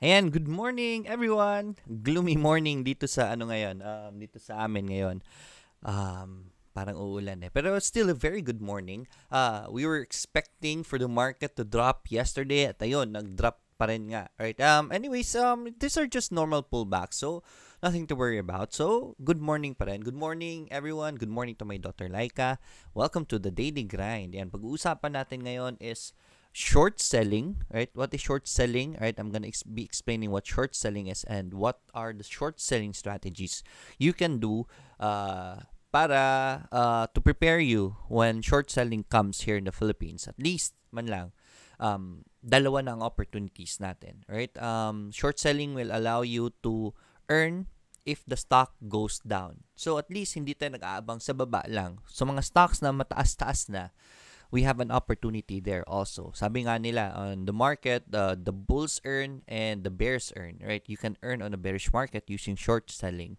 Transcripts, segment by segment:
Ayan, good morning everyone. Gloomy morning dito sa ano ngayon, um, dito sa amin ngayon. Um, parang uulan eh. Pero still a very good morning. Uh, we were expecting for the market to drop yesterday at ayun, nag-drop pa rin nga. Right? Um, anyways, um, these are just normal pullbacks. So, nothing to worry about. So, good morning pa rin. Good morning everyone. Good morning to my daughter Laika. Welcome to the Daily Grind. Yan, pag-uusapan natin ngayon is short selling, right? What is short selling, right? I'm going to ex- be explaining what short selling is and what are the short selling strategies you can do uh, para uh, to prepare you when short selling comes here in the Philippines. At least man lang um, dalawa na ang opportunities natin, right? Um, short selling will allow you to earn if the stock goes down. So at least hindi tayo nag-aabang sa baba lang. So mga stocks na mataas-taas na, we have an opportunity there also. Sabi nga nila on the market, uh, the bulls earn and the bears earn, right? You can earn on a bearish market using short selling.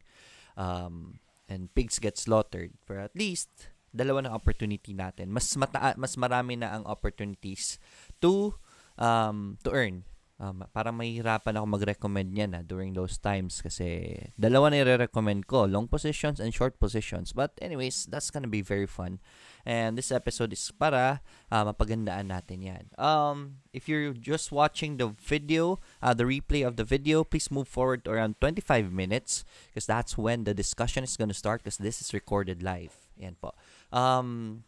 Um, and pigs get slaughtered. For at least dalawa na opportunity natin. Mas mata mas marami na ang opportunities to um to earn. Um, parang mahihirapan ako mag-recommend niyan na during those times kasi dalawa na i-recommend ko, long positions and short positions. But anyways, that's gonna be very fun. And this episode is para uh, mapagandaan natin yan. Um, if you're just watching the video, uh, the replay of the video, please move forward to around 25 minutes because that's when the discussion is gonna start because this is recorded live. Yan po. Um,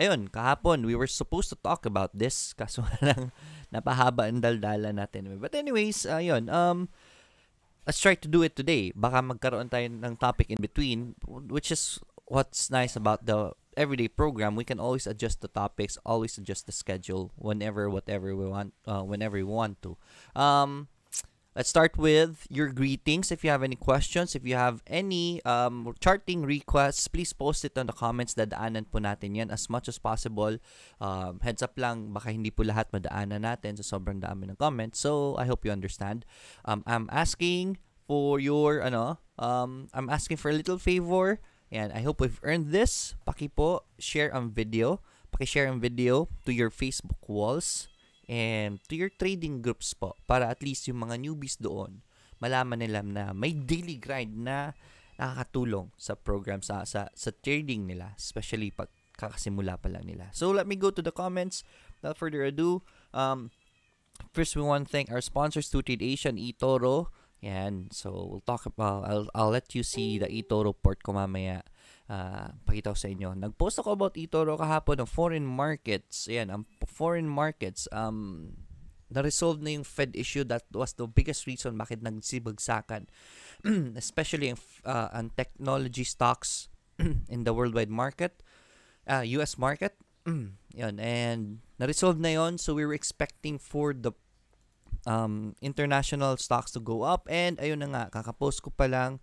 ayun, kahapon, we were supposed to talk about this kaso lang napahaba ang daldala natin. But anyways, ayun, um, let's try to do it today. Baka magkaroon tayo ng topic in between, which is what's nice about the everyday program. We can always adjust the topics, always adjust the schedule whenever, whatever we want, uh, whenever we want to. Um, Let's start with your greetings. If you have any questions, if you have any um, charting requests, please post it on the comments. Dadaanan po natin yan as much as possible. Um, heads up lang, baka hindi po lahat madaanan natin sa sobrang dami ng comments. So, I hope you understand. Um, I'm asking for your, ano, um, I'm asking for a little favor. And I hope we've earned this. Paki po, share ang video. Paki-share ang video to your Facebook walls and to your trading groups po para at least yung mga newbies doon malaman nila na may daily grind na nakakatulong sa program sa sa, sa trading nila especially pag kakasimula pa lang nila so let me go to the comments without further ado um first we want to thank our sponsors to Trade Asia and eToro yan so we'll talk about I'll, I'll let you see the eToro port ko mamaya uh, pakita ko sa inyo. Nag-post ako about eToro kahapon ng foreign markets. Ayan, ang foreign markets, um, na-resolve na yung Fed issue. That was the biggest reason bakit nagsibagsakan. Especially ang, uh, technology stocks in the worldwide market, uh, US market. yun, and na-resolve na yon So we were expecting for the um, international stocks to go up. And ayun na nga, kakapost ko pa lang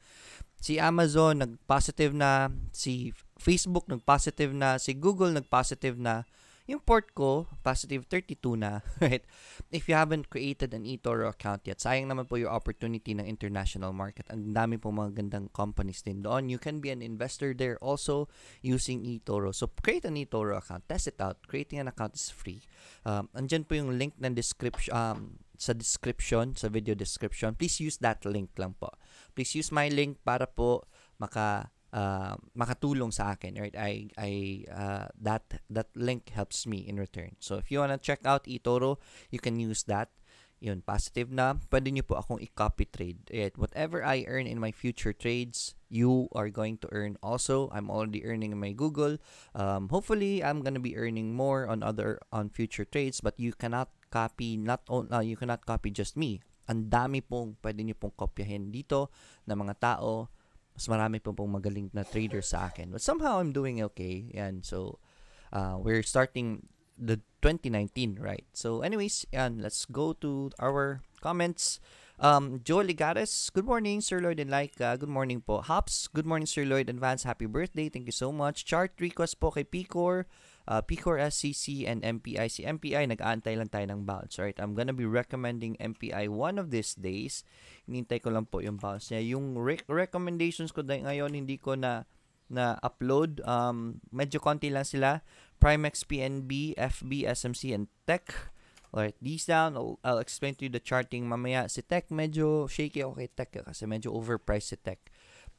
si Amazon nag-positive na, si Facebook nag-positive na, si Google nag-positive na, yung port ko, positive 32 na, right? If you haven't created an eToro account yet, sayang naman po yung opportunity ng international market. Ang dami po mga gandang companies din doon. You can be an investor there also using eToro. So, create an eToro account. Test it out. Creating an account is free. Um, andyan po yung link ng description, um, sa description, sa video description. Please use that link lang po. Please use my link para po maka uh, makatulong sa akin right? I I uh, that that link helps me in return. So if you wanna check out eToro you can use that. Yun positive na. Pwede niyo po akong i-copy trade. It whatever I earn in my future trades you are going to earn also. I'm already earning in my Google. Um, hopefully I'm gonna be earning more on other on future trades but you cannot copy not on, uh, you cannot copy just me ang dami pong pwede niyo pong kopyahin dito ng mga tao. Mas marami pong pong magaling na trader sa akin. But somehow I'm doing okay. Yan. So, uh, we're starting the 2019, right? So, anyways, yan. Let's go to our comments. Um, Joe Ligares, good morning, Sir Lloyd and Laika. Good morning po. Hops, good morning, Sir Lloyd. Advance, happy birthday. Thank you so much. Chart request po kay Picor uh, PCOR SCC and MPI. Si MPI, nag-aantay lang tayo ng bounce, right? I'm gonna be recommending MPI one of these days. Hinintay ko lang po yung bounce niya. Yung re- recommendations ko dahil ngayon, hindi ko na na upload. Um, medyo konti lang sila. Primex, PNB, FB, SMC, and Tech. Alright, these down, I'll, I'll explain to you the charting mamaya. Si Tech, medyo shaky ako kay Tech kasi medyo overpriced si Tech.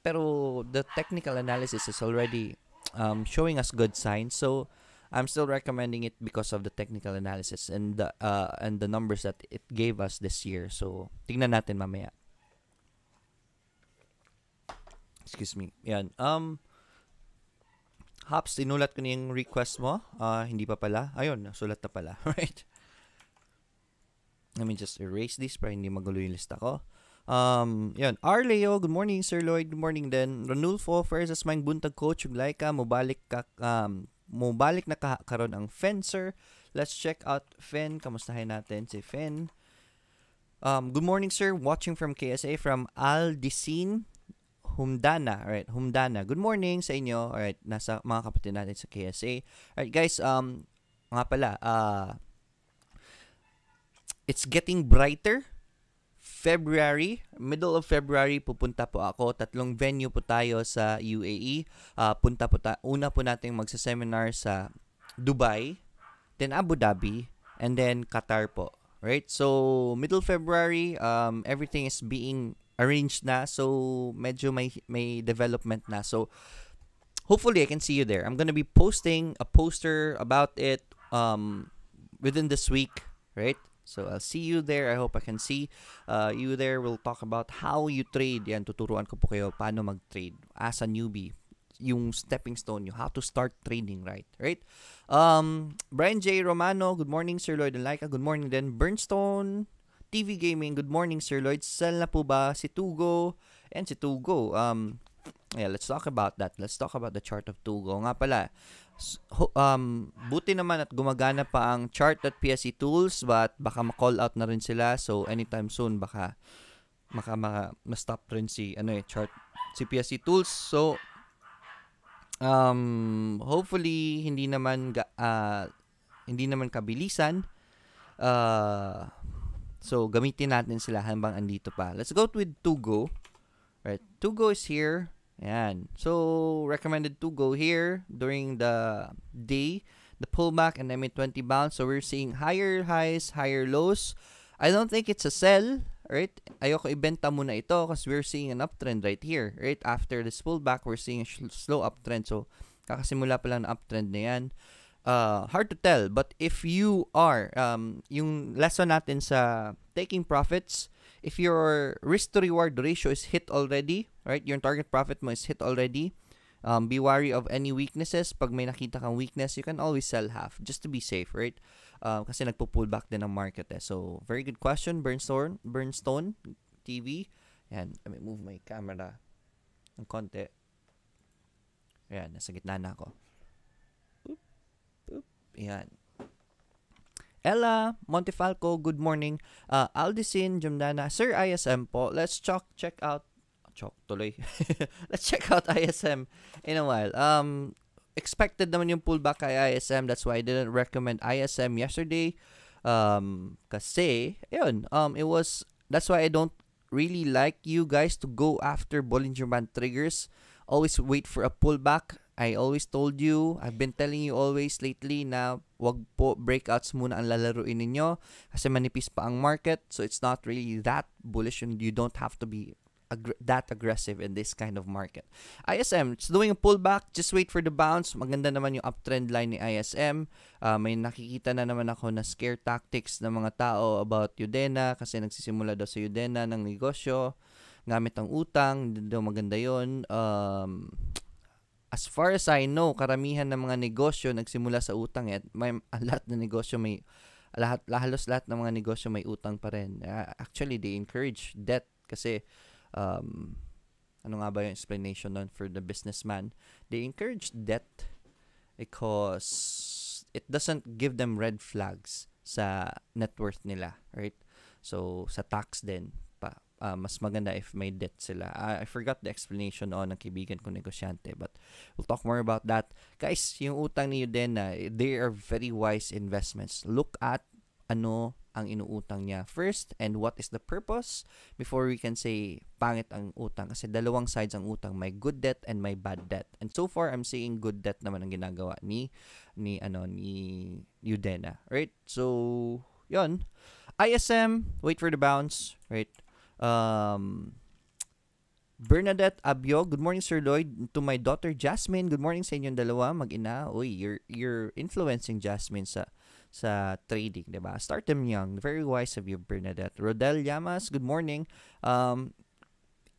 Pero the technical analysis is already um, showing us good signs. So, I'm still recommending it because of the technical analysis and the uh, and the numbers that it gave us this year. So, tingnan natin mamaya. Excuse me. Yan. Um, Hops, tinulat ko na yung request mo. Uh, hindi pa pala. Ayun, sulat na pala. right? Let me just erase this para hindi magulo yung lista ko. Um, yan. Arleo, good morning, Sir Lloyd. Good morning din. Ranulfo, first as mine buntag coach, ug like ka, mubalik ka, um, mubalik na ka karon ang Fencer. Let's check out Fen. Kamustahin natin si Fen. Um, good morning, sir. Watching from KSA from Aldicin, Humdana. Alright, Humdana. Good morning sa inyo. Alright, nasa mga kapatid natin sa KSA. Alright, guys, um, nga pala, uh, it's getting brighter. February, middle of February, pupunta po ako. Tatlong venue po tayo sa UAE. Uh, punta po ta- una po nating magsa-seminar sa Dubai, then Abu Dhabi, and then Qatar po. Right? So, middle February, um, everything is being arranged na. So, medyo may, may development na. So, hopefully, I can see you there. I'm gonna be posting a poster about it um, within this week. Right? So, I'll see you there. I hope I can see uh, you there. We'll talk about how you trade. Yan, tuturuan ko po kayo paano mag-trade as a newbie. Yung stepping stone nyo, how to start trading right. Right? Um, Brian J. Romano, good morning, Sir Lloyd and Laika. Good morning din. Burnstone, TV Gaming, good morning, Sir Lloyd. Sell na po ba si Tugo? And si Tugo, um, yeah, let's talk about that. Let's talk about the chart of Tugo. Nga pala, um, buti naman at gumagana pa ang chart.pse tools but baka ma-call out na rin sila. So anytime soon baka maka, maka ma-stop rin si ano eh chart si PSE tools. So um hopefully hindi naman ga, uh, hindi naman kabilisan. Uh, so gamitin natin sila habang andito pa. Let's go with Tugo. Right Tugo is here Ayan. So, recommended to go here during the day, the pullback and MA20 bounce. So, we're seeing higher highs, higher lows. I don't think it's a sell, right? Ayoko ibenta muna ito because we're seeing an uptrend right here, right? After this pullback, we're seeing a slow uptrend. So, kakasimula pa lang na uptrend na yan. Uh, hard to tell. But if you are, um, yung lesson natin sa taking profits, if your risk to reward ratio is hit already, right? Your target profit mo is hit already. Um, be wary of any weaknesses. Pag may nakita kang weakness, you can always sell half just to be safe, right? Um, kasi nagpo-pull back din ang market eh. So, very good question, Burnstone, Burnstone TV. Yan, let me move my camera ng konti. Ayan, nasa gitna na ako. Oop, oop, yan. Ella Montefalco, good morning. Uh, Aldicin, Jumdana. Sir ISM po, let's check, check out chok tuloy. Let's check out ISM in a while. Um, expected naman yung pullback kay ISM. That's why I didn't recommend ISM yesterday. Um, kasi, yun, um, it was, that's why I don't really like you guys to go after Bollinger Band triggers. Always wait for a pullback. I always told you, I've been telling you always lately na wag po breakouts muna ang lalaruin ninyo kasi manipis pa ang market. So it's not really that bullish and you don't have to be ag- that aggressive in this kind of market. ISM, it's doing a pullback. Just wait for the bounce. Maganda naman yung uptrend line ni ISM. Uh, may nakikita na naman ako na scare tactics ng mga tao about Udena kasi nagsisimula daw sa Udena ng negosyo gamit ang utang. Daw maganda yon um, as far as I know, karamihan ng mga negosyo nagsimula sa utang at may lahat ng negosyo may lahat halos lahat ng mga negosyo may utang pa rin. Uh, actually, they encourage debt kasi um, ano nga ba yung explanation nun for the businessman? They encourage debt because it doesn't give them red flags sa net worth nila, right? So, sa tax din, uh, mas maganda if may debt sila. Uh, I forgot the explanation on ng kaibigan ko negosyante but we'll talk more about that. Guys, yung utang ni Udena, they are very wise investments. Look at ano ang inuutang niya first and what is the purpose before we can say pangit ang utang kasi dalawang sides ang utang may good debt and may bad debt and so far I'm seeing good debt naman ang ginagawa ni ni ano ni Udena right so yon. ISM, wait for the bounce, right? Um, Bernadette Abio, good morning Sir Lloyd. To my daughter Jasmine, good morning sa inyong dalawa, mag-ina. Uy, you're you're influencing Jasmine sa sa trading, 'di ba? Start them young. Very wise of you, Bernadette. Rodel Llamas, good morning. Um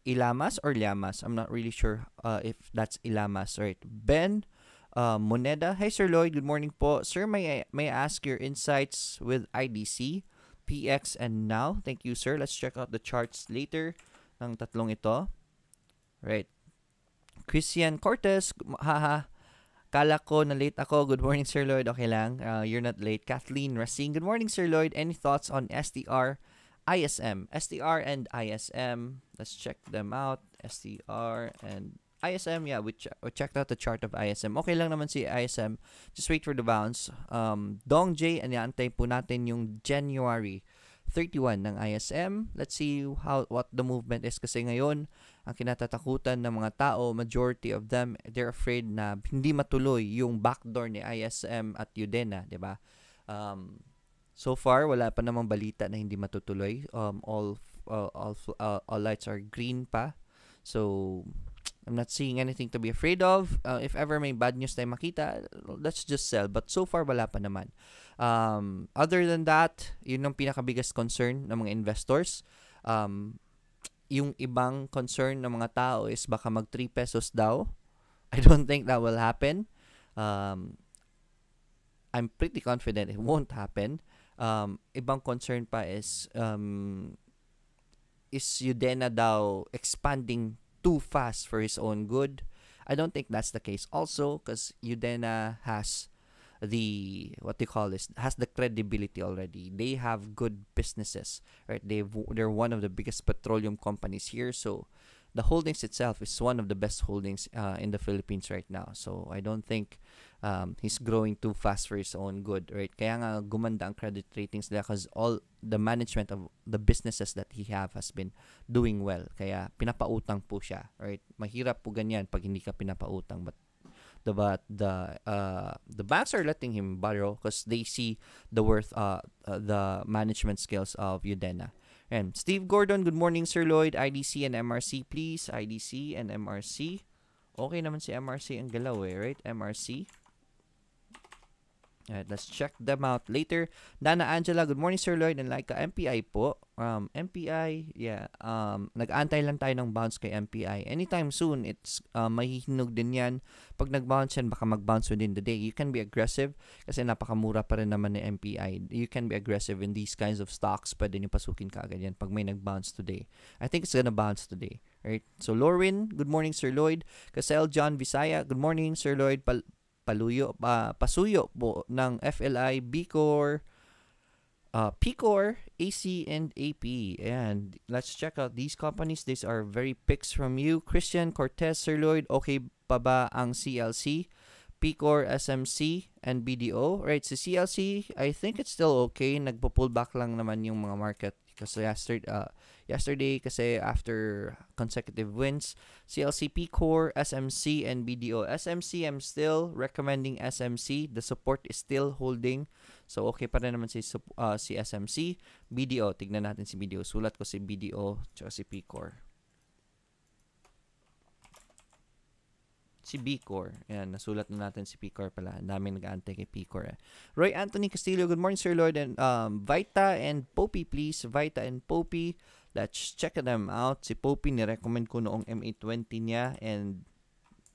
Ilamas or Llamas? I'm not really sure uh, if that's Ilamas, right? Ben uh, Moneda, hey Sir Lloyd, good morning po. Sir, may I, may I ask your insights with IDC, PX and now? Thank you, sir. Let's check out the charts later ng tatlong ito. Right. Christian Cortez, haha. Kala ko na late ako. Good morning, Sir Lloyd. Okay lang. Uh, you're not late. Kathleen Racine. Good morning, Sir Lloyd. Any thoughts on STR, ISM? STR and ISM. Let's check them out. STR and ISM, yeah, we, ch- we checked out the chart of ISM. Okay lang naman si ISM. Just wait for the bounce. Um, Dong J, aniantay po natin yung January 31 ng ISM. Let's see how what the movement is kasi ngayon ang kinatatakutan ng mga tao, majority of them, they're afraid na hindi matuloy yung backdoor ni ISM at Udena, 'di ba? Um, so far wala pa namang balita na hindi matutuloy. Um, all uh, all uh, all lights are green pa. So I'm not seeing anything to be afraid of. Uh, if ever may bad news tayo makita, let's just sell. But so far, wala pa naman. Um, other than that, yun ang pinaka-biggest concern ng mga investors. Um, yung ibang concern ng mga tao is baka mag 3 pesos daw. I don't think that will happen. Um, I'm pretty confident it won't happen. Um, ibang concern pa is um, is Udena daw expanding too fast for his own good? I don't think that's the case. Also, because Udena has the what they call this has the credibility already. They have good businesses, right? They they're one of the biggest petroleum companies here, so the holdings itself is one of the best holdings uh, in the Philippines right now. So I don't think um, he's growing too fast for his own good, right? Kaya nga gumanda ang credit ratings nila because all the management of the businesses that he have has been doing well. Kaya pinapautang po siya, right? Mahirap po ganyan pag hindi ka pinapautang but the but the uh the banks are letting him borrow because they see the worth uh, uh, the management skills of Udena. And Steve Gordon, good morning Sir Lloyd, IDC and MRC please. IDC and MRC. Okay naman si MRC ang galaw eh, right? MRC. Alright, let's check them out later. Dana Angela, good morning Sir Lloyd and like MPI po. Um, MPI, yeah, um, nag-antay lang tayo ng bounce kay MPI. Anytime soon, it's uh, mahihinog din yan. Pag nag-bounce yan, baka mag-bounce within the day. You can be aggressive kasi napakamura pa rin naman ni MPI. You can be aggressive in these kinds of stocks. Pwede nyo pasukin ka agad yan pag may nag-bounce today. I think it's gonna bounce today. Right? So, Lauren, good morning Sir Lloyd. Casel John Visaya, good morning Sir Lloyd. Pal paluyo, uh, pasuyo po ng FLI, Bcor, uh, PCOR, AC, and AP. And let's check out these companies. These are very picks from you. Christian, Cortez, Sir Lloyd, okay pa ba ang CLC? PCOR, SMC, and BDO. Right, si CLC, I think it's still okay. Nagpo-pull back lang naman yung mga market kasi yesterday, uh, yesterday kasi after consecutive wins, CLCP Core, SMC, and BDO. SMC, I'm still recommending SMC. The support is still holding. So, okay pa rin naman si, uh, si SMC. BDO, tignan natin si BDO. Sulat ko si BDO tsaka si P-Core. si B-Core. Ayan, nasulat na natin si P-Core pala. Ang daming nag-aantay kay P-Core. Eh. Roy Anthony Castillo, good morning Sir Lord. And um, Vita and Popey please. Vita and Popey. Let's check them out. Si Popey, ni-recommend ko noong MA20 niya. And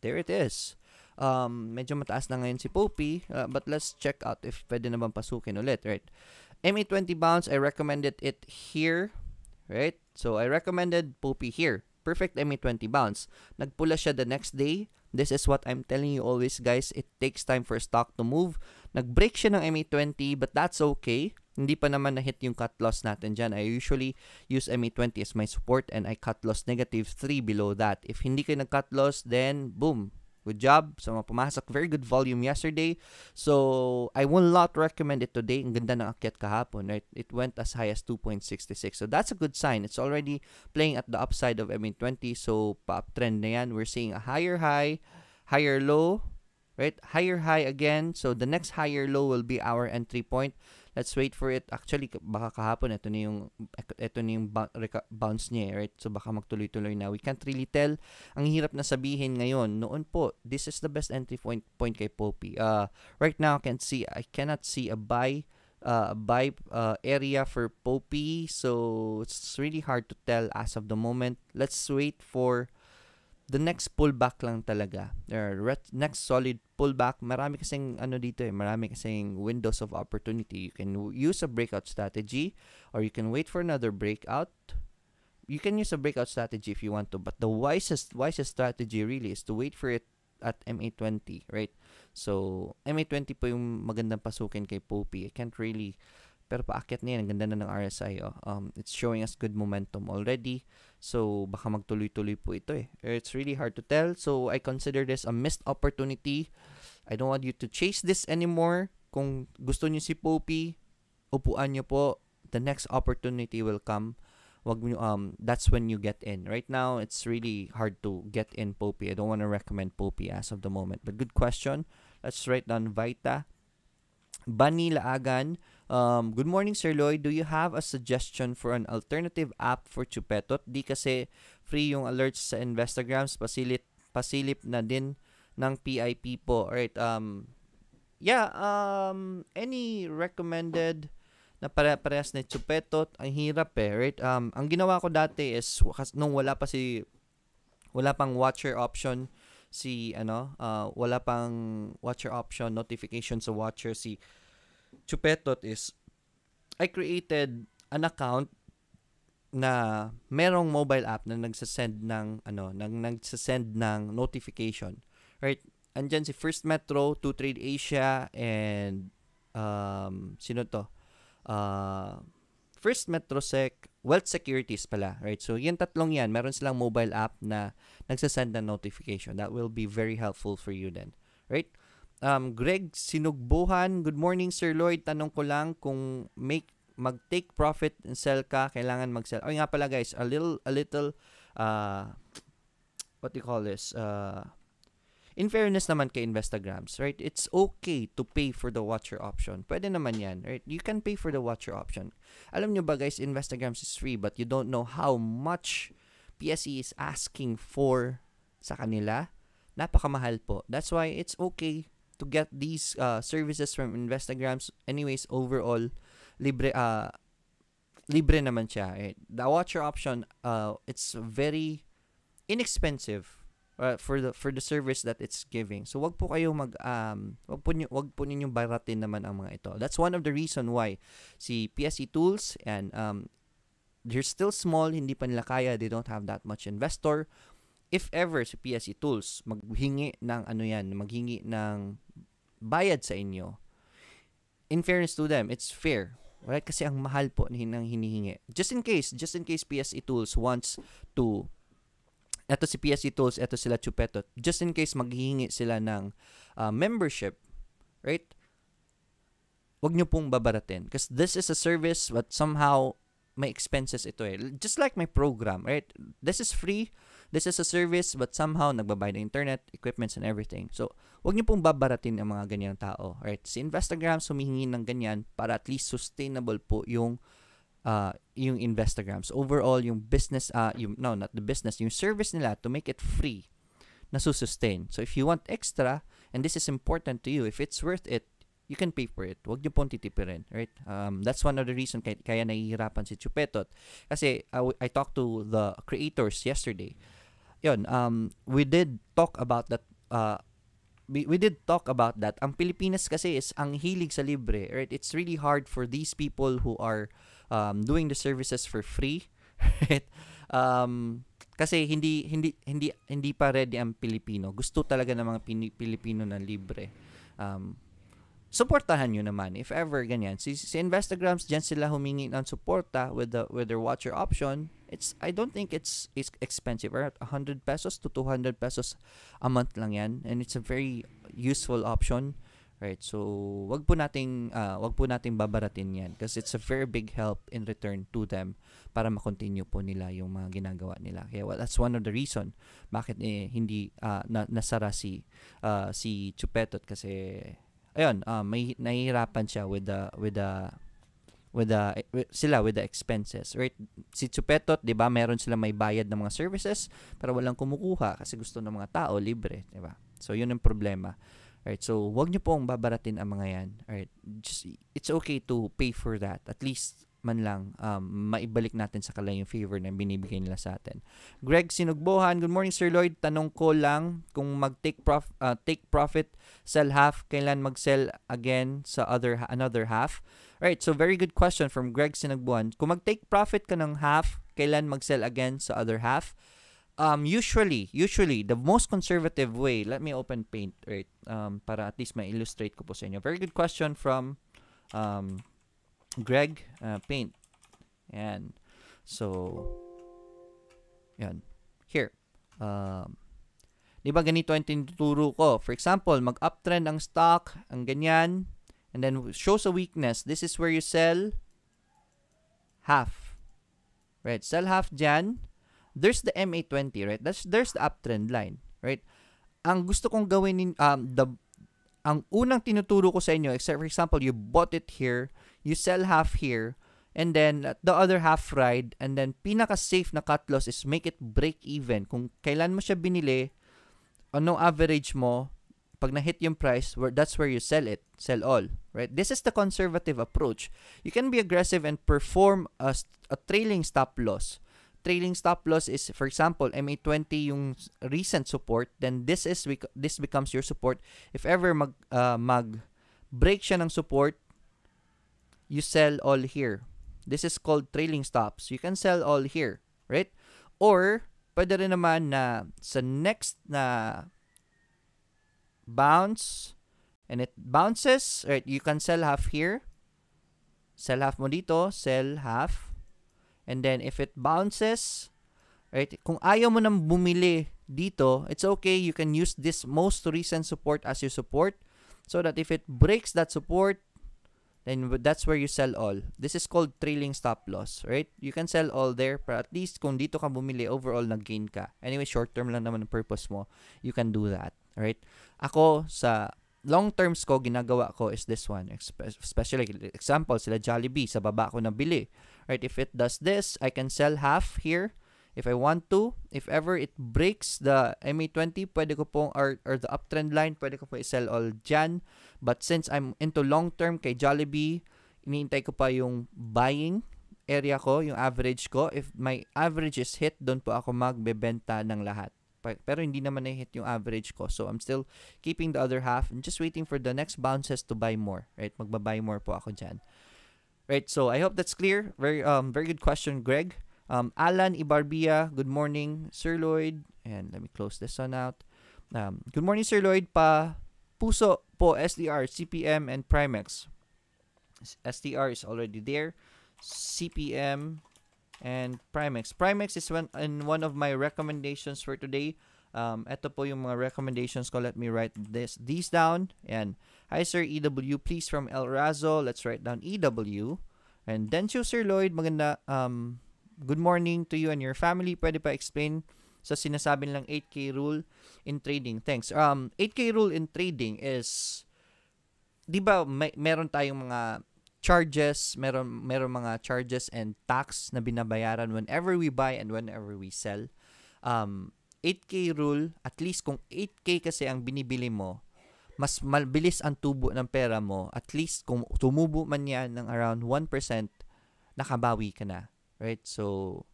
there it is. Um, medyo mataas na ngayon si Popey. Uh, but let's check out if pwede na bang pasukin ulit. Right? MA20 bounce, I recommended it here. Right? So, I recommended Popey here. Perfect MA20 bounce. Nagpula siya the next day This is what I'm telling you always, guys. It takes time for stock to move. Nag-break siya ng MA20, but that's okay. Hindi pa naman na-hit yung cut loss natin dyan. I usually use MA20 as my support and I cut loss negative 3 below that. If hindi kayo nag-cut loss, then boom, Good job mga pumasok. Very good volume yesterday. So, I will not recommend it today. Ang ganda ng akyat kahapon. Right? It went as high as 2.66. So, that's a good sign. It's already playing at the upside of MA20. So, pa-uptrend na yan. We're seeing a higher high, higher low, right? Higher high again. So, the next higher low will be our entry point. Let's wait for it. Actually, baka kahapon, ito na yung, ito na yung bounce niya, eh, right? So, baka magtuloy-tuloy na. We can't really tell. Ang hirap na sabihin ngayon. Noon po, this is the best entry point, point kay Poppy. Uh, right now, I can see, I cannot see a buy uh, buy uh, area for Poppy. So, it's really hard to tell as of the moment. Let's wait for the next pullback lang talaga. Or next solid pullback. Marami kasing ano dito eh, marami kasing windows of opportunity. You can use a breakout strategy or you can wait for another breakout. You can use a breakout strategy if you want to, but the wisest wisest strategy really is to wait for it at MA20, right? So, MA20 po yung magandang pasukin kay Poppy. I can't really pero paakyat na yan. Ang ganda na ng RSI. Oh. Um, it's showing us good momentum already. So, baka magtuloy-tuloy po ito eh. It's really hard to tell. So, I consider this a missed opportunity. I don't want you to chase this anymore. Kung gusto niyo si Poppy, upuan niyo po. The next opportunity will come. Wag niyo, um, that's when you get in. Right now, it's really hard to get in Poppy. I don't want to recommend Poppy as of the moment. But good question. Let's write down Vita. Bunny Laagan, Um, good morning, Sir Lloyd. Do you have a suggestion for an alternative app for Chupetot? Di kasi free yung alerts sa Instagrams. Pasilip, pasilip na din ng PIP po. Alright, um, yeah, um, any recommended na pare-parehas na Chupetot? Ang hirap eh, right? Um, ang ginawa ko dati is, nung wala pa si, wala pang watcher option, si, ano, uh, wala pang watcher option, notification sa watcher, si, Chupetot is I created an account na merong mobile app na nagsasend ng ano, nang nagsasend ng notification. Right? Andiyan si First Metro, To Trade Asia and um sino to? Uh, First Metro Sec, Wealth Securities pala, right? So, yung tatlong yan, meron silang mobile app na nagsasend ng notification. That will be very helpful for you then, right? Um, Greg Sinugbuhan, good morning Sir Lloyd. Tanong ko lang kung make mag-take profit and sell ka, kailangan mag-sell. Oh, nga pala guys, a little a little uh what do you call this? Uh in fairness naman kay Investagrams, right? It's okay to pay for the watcher option. Pwede naman 'yan, right? You can pay for the watcher option. Alam niyo ba guys, Investagrams is free but you don't know how much PSE is asking for sa kanila. Napakamahal po. That's why it's okay to get these uh, services from Investagrams. Anyways, overall, libre, uh, libre naman siya. Eh. The watcher option, uh, it's very inexpensive uh, for the for the service that it's giving. So wag po kayo mag um wag po niyo wag po ninyong baratin naman ang mga ito. That's one of the reason why si PSE Tools and um they're still small, hindi pa nila kaya, they don't have that much investor if ever si PSE Tools maghingi ng ano yan, maghingi ng bayad sa inyo, in fairness to them, it's fair. Right? Kasi ang mahal po ng hinihingi. Just in case, just in case PSE Tools wants to eto si PSE Tools, eto sila Chupetot. Just in case maghihingi sila ng uh, membership, right? Huwag nyo pong babaratin. Because this is a service but somehow may expenses ito eh. Just like my program, right? This is free This is a service but somehow nagbabayad ng internet, equipments and everything. So, wag niyo pong babaratin ang mga ganyang tao. Right? Si Instagram sumihingi ng ganyan para at least sustainable po yung uh, yung Instagrams. Overall, yung business, uh, yung, no, not the business, yung service nila to make it free na sustain. So, if you want extra, and this is important to you, if it's worth it, you can pay for it. Huwag niyo pong titipirin, right? Um, that's one of the reason kaya, kaya nahihirapan si Chupetot. Kasi I, I talked to the creators yesterday yun, um, we did talk about that, uh, we, we did talk about that. Ang Pilipinas kasi is ang hilig sa libre, right? It's really hard for these people who are um, doing the services for free, right? Um, kasi hindi hindi hindi hindi pa ready ang Pilipino. Gusto talaga ng mga Pilipino na libre. Um, supportahan nyo naman if ever ganyan. Si, si Instagrams diyan sila humingi ng suporta with the with their watcher option. It's I don't think it's it's expensive. Or 100 pesos to 200 pesos a month lang yan and it's a very useful option. Right? So, wag po nating uh, wag po nating babaratin 'yan because it's a very big help in return to them para ma-continue po nila yung mga ginagawa nila. Kaya well, that's one of the reason bakit eh, hindi uh, na, nasara si uh, si Chupetot kasi ayun, uh, may nahihirapan siya with the with the with the with, sila with the expenses, right? Si Chupetot, 'di ba, meron sila may bayad ng mga services pero walang kumukuha kasi gusto ng mga tao libre, 'di ba? So 'yun ang problema. Right? So, wag niyo pong babaratin ang mga 'yan. Right? Just it's okay to pay for that. At least man lang um, maibalik natin sa kanila yung favor na binibigay nila sa atin. Greg Sinugbohan, good morning Sir Lloyd. Tanong ko lang kung mag-take prof, uh, take profit, sell half, kailan mag-sell again sa other another half? Right, so very good question from Greg Sinagbuan. Kung mag-take profit ka ng half, kailan mag-sell again sa other half? Um, usually, usually, the most conservative way, let me open Paint, right, um, para at least ma-illustrate ko po sa inyo. Very good question from um, Greg uh, Paint. Yan. So, yan. Here. Um, di ba ganito ang tinuturo ko? For example, mag-uptrend ang stock, ang ganyan, and then shows a weakness. This is where you sell half. Right? Sell half dyan. There's the MA20, right? That's, there's the uptrend line. Right? Ang gusto kong gawin, in, um, the, ang unang tinuturo ko sa inyo, except for example, you bought it here, you sell half here, and then the other half ride, and then pinaka-safe na cut loss is make it break even. Kung kailan mo siya binili, ano average mo, pag na-hit yung price, where, that's where you sell it. Sell all. Right? This is the conservative approach. You can be aggressive and perform a, a trailing stop loss. Trailing stop loss is, for example, MA20 yung recent support, then this is this becomes your support. If ever mag, uh, mag break siya ng support, you sell all here. This is called trailing stops. You can sell all here, right? Or, pwede rin naman na sa next na bounce, and it bounces, right? You can sell half here. Sell half mo dito, sell half. And then if it bounces, right? Kung ayaw mo nang bumili dito, it's okay. You can use this most recent support as your support so that if it breaks that support, then that's where you sell all. This is called trailing stop loss, right? You can sell all there, but at least kung dito ka bumili, overall nag-gain ka. Anyway, short term lang naman ang purpose mo. You can do that, right? Ako, sa long terms ko, ginagawa ko is this one. Especially, example, sila Jollibee, sa baba ko nabili. Right? If it does this, I can sell half here if I want to. If ever it breaks the MA20, pwede ko pong, or, or the uptrend line, pwede ko po i-sell all dyan. But since I'm into long term kay Jollibee, iniintay ko pa yung buying area ko, yung average ko. If my average is hit, doon po ako magbebenta ng lahat. Pero hindi naman na-hit yung average ko. So, I'm still keeping the other half and just waiting for the next bounces to buy more. Right? Magbabuy more po ako dyan. Right? So, I hope that's clear. Very um very good question, Greg. Um, Alan Ibarbia, good morning, Sir Lloyd. And let me close this one out. Um, good morning, Sir Lloyd. Pa puso po SDR, CPM, and Primex. SDR is already there. CPM, and Primex. Primex is one in one of my recommendations for today. Um, ito po yung mga recommendations ko. Let me write this these down. And hi sir EW, please from El Razo. Let's write down EW. And then Sir Lloyd, maganda um good morning to you and your family. Pwede pa explain sa sinasabi nilang 8K rule in trading. Thanks. Um 8K rule in trading is 'di ba may, meron tayong mga charges, meron meron mga charges and tax na binabayaran whenever we buy and whenever we sell. Um 8K rule, at least kung 8K kasi ang binibili mo, mas mabilis ang tubo ng pera mo. At least kung tumubo man yan ng around 1%, nakabawi ka na. Right? So,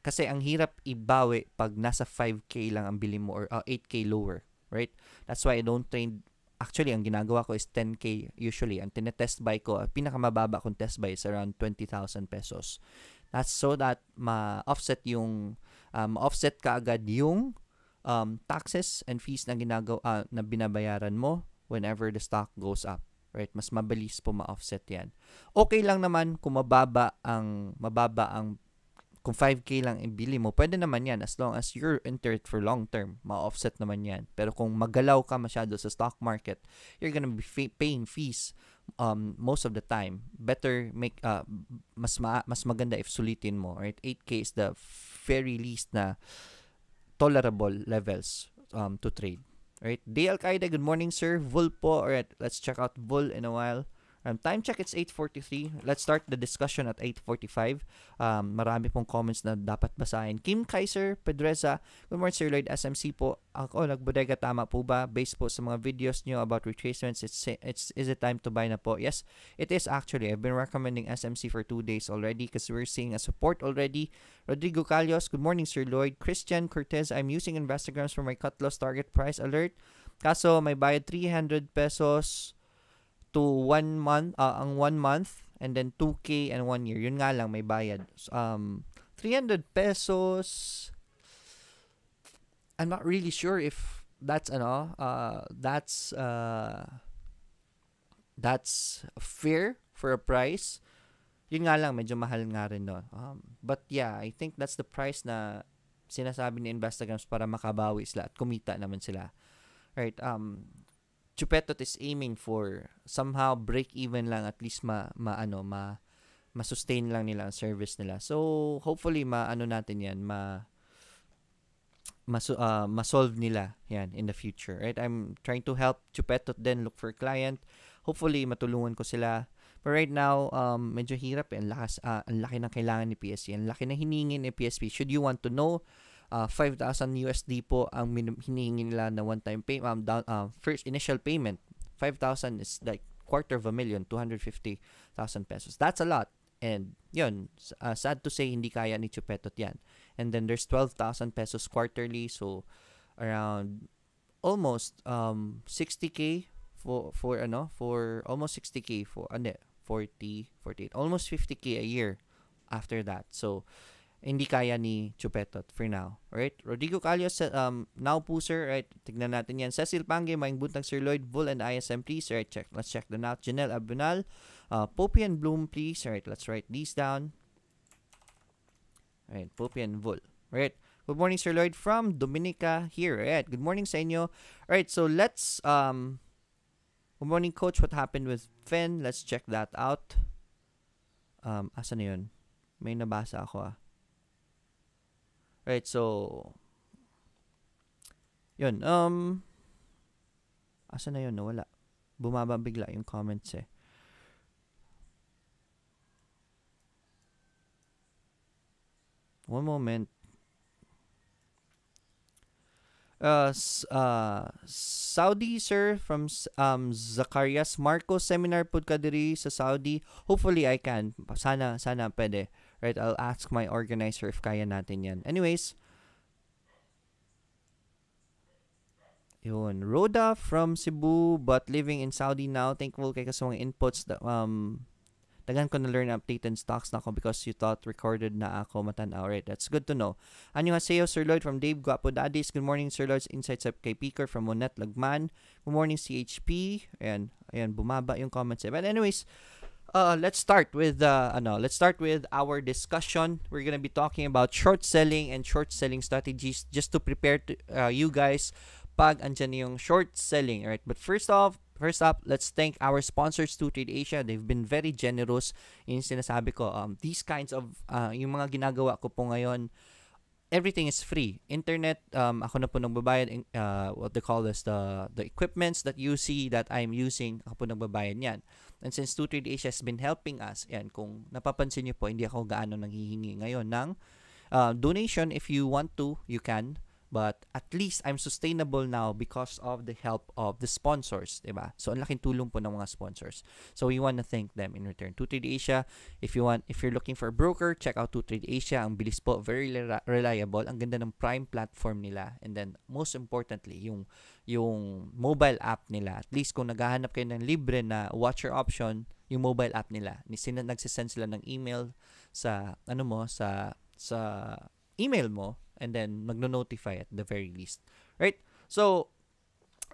kasi ang hirap ibawi pag nasa 5K lang ang bili mo or uh, 8K lower. Right? That's why I don't trade Actually, ang ginagawa ko is 10K usually. Ang tinetest buy ko, pinakamababa kong test buy is around 20,000 pesos. That's so that ma-offset yung, um, offset ka agad yung um, taxes and fees na ginagawa, uh, na binabayaran mo whenever the stock goes up. Right? Mas mabilis po ma-offset yan. Okay lang naman kung mababa ang, mababa ang kung 5K lang ibili mo, pwede naman yan as long as you're entered for long term. Ma-offset naman yan. Pero kung magalaw ka masyado sa stock market, you're gonna be fa- paying fees um, most of the time. Better make, uh, mas, ma- mas maganda if sulitin mo. Right? 8K is the very least na tolerable levels um, to trade. Right? Day Al-Qaeda, good morning sir. Vul po. Alright, let's check out Vul in a while. Um, time check, it's 8.43. Let's start the discussion at 8.45. Um, marami pong comments na dapat basahin. Kim Kaiser Pedreza, Good morning Sir Lloyd, SMC po. Ako, nagbodega, tama po ba? Based po sa mga videos nyo about retracements, it's, it's, is it time to buy na po? Yes, it is actually. I've been recommending SMC for two days already because we're seeing a support already. Rodrigo Calios, Good morning Sir Lloyd. Christian Cortez, I'm using Investograms for my cut loss target price alert. Kaso, may bayad 300 pesos to one month, uh, ang one month, and then 2K and one year. Yun nga lang, may bayad. Um, 300 pesos, I'm not really sure if that's, ano, uh, that's, uh, that's fair for a price. Yun nga lang, medyo mahal nga rin doon. Um, but yeah, I think that's the price na sinasabi ni Investograms para makabawi sila at kumita naman sila. Right, um, Chupetot is aiming for somehow break even lang at least ma, ma ano ma ma-sustain lang nila ang service nila. So hopefully maano natin 'yan, ma mas uh, ma-solve nila 'yan in the future. Right? I'm trying to help Chupetot then look for a client. Hopefully matulungan ko sila. But right now, um, medyo hirap eh. Ang, lakas, uh, ang laki ng kailangan ni PSP. Ang laki ng hinihingi ni PSP. Should you want to know, uh, 5,000 USD po ang hinihingi nila na one-time pay um, down, uh, first initial payment. 5,000 is like quarter of a million 250,000 pesos. That's a lot. And yun uh, sad to say hindi kaya ni Chupetot yan. And then there's 12,000 pesos quarterly so around almost um 60k for for ano for almost 60k for ano 40 48 almost 50k a year after that. So hindi kaya ni Chupetot for now. Right? Rodrigo Calios, um, now po sir, right? Tignan natin yan. Cecil Pange, Maing Buntang Sir Lloyd, Bull and ISM, please. Right? Check, let's check them out. Janelle Abunal, uh, Poppy and Bloom, please. Right? Let's write these down. Right? Poppy and Bull. Right? Good morning, Sir Lloyd, from Dominica here. Right? Good morning sa inyo. Right? So, let's, um, good morning, Coach. What happened with Finn? Let's check that out. Um, asa na yun? May nabasa ako ah. Right, so yun, um asa na yun, no? Wala. Bumaba bigla yung comments eh. One moment. Uh, uh, Saudi sir from um Zacarias Marcos seminar pud ka diri sa Saudi. Hopefully I can. Sana sana pwede. Right? I'll ask my organizer if kaya natin yan. Anyways, yun. Rhoda from Cebu but living in Saudi now. Thankful kay kasi mga inputs that, um, Dagan ko na learn update and stocks na ako because you thought recorded na ako matanaw. Right, that's good to know. Annyeonghaseyo, Sir Lloyd from Dave Guapo Daddies. Good morning, Sir Lloyd's Insights up kay Peaker from Monet Lagman. Good morning, CHP. Ayan, ayan, bumaba yung comments. But anyways, uh, let's start with uh, ano, let's start with our discussion. We're gonna be talking about short selling and short selling strategies just to prepare to, uh, you guys pag andyan yung short selling, right? But first off, first up, let's thank our sponsors to Trade Asia. They've been very generous in sinasabi ko. Um, these kinds of, uh, yung mga ginagawa ko po ngayon, everything is free. Internet, um, ako na po nagbabayad, uh, what they call this, the, the equipments that you see that I'm using, ako po nagbabayad yan. And since 2Trade Asia has been helping us, yan, kung napapansin niyo po, hindi ako gaano nanghihingi ngayon ng uh, donation. If you want to, you can. But at least I'm sustainable now because of the help of the sponsors, diba? So, ang laking tulong po ng mga sponsors. So, we want to thank them in return. 2Trade Asia, if you want, if you're looking for a broker, check out 2Trade Asia. Ang bilis po, very reliable. Ang ganda ng prime platform nila. And then, most importantly, yung yung mobile app nila. At least kung naghahanap kayo ng libre na watcher option, yung mobile app nila. Sina, nagsisend sila ng email sa ano mo sa sa email mo and then magno-notify at the very least. Right? So,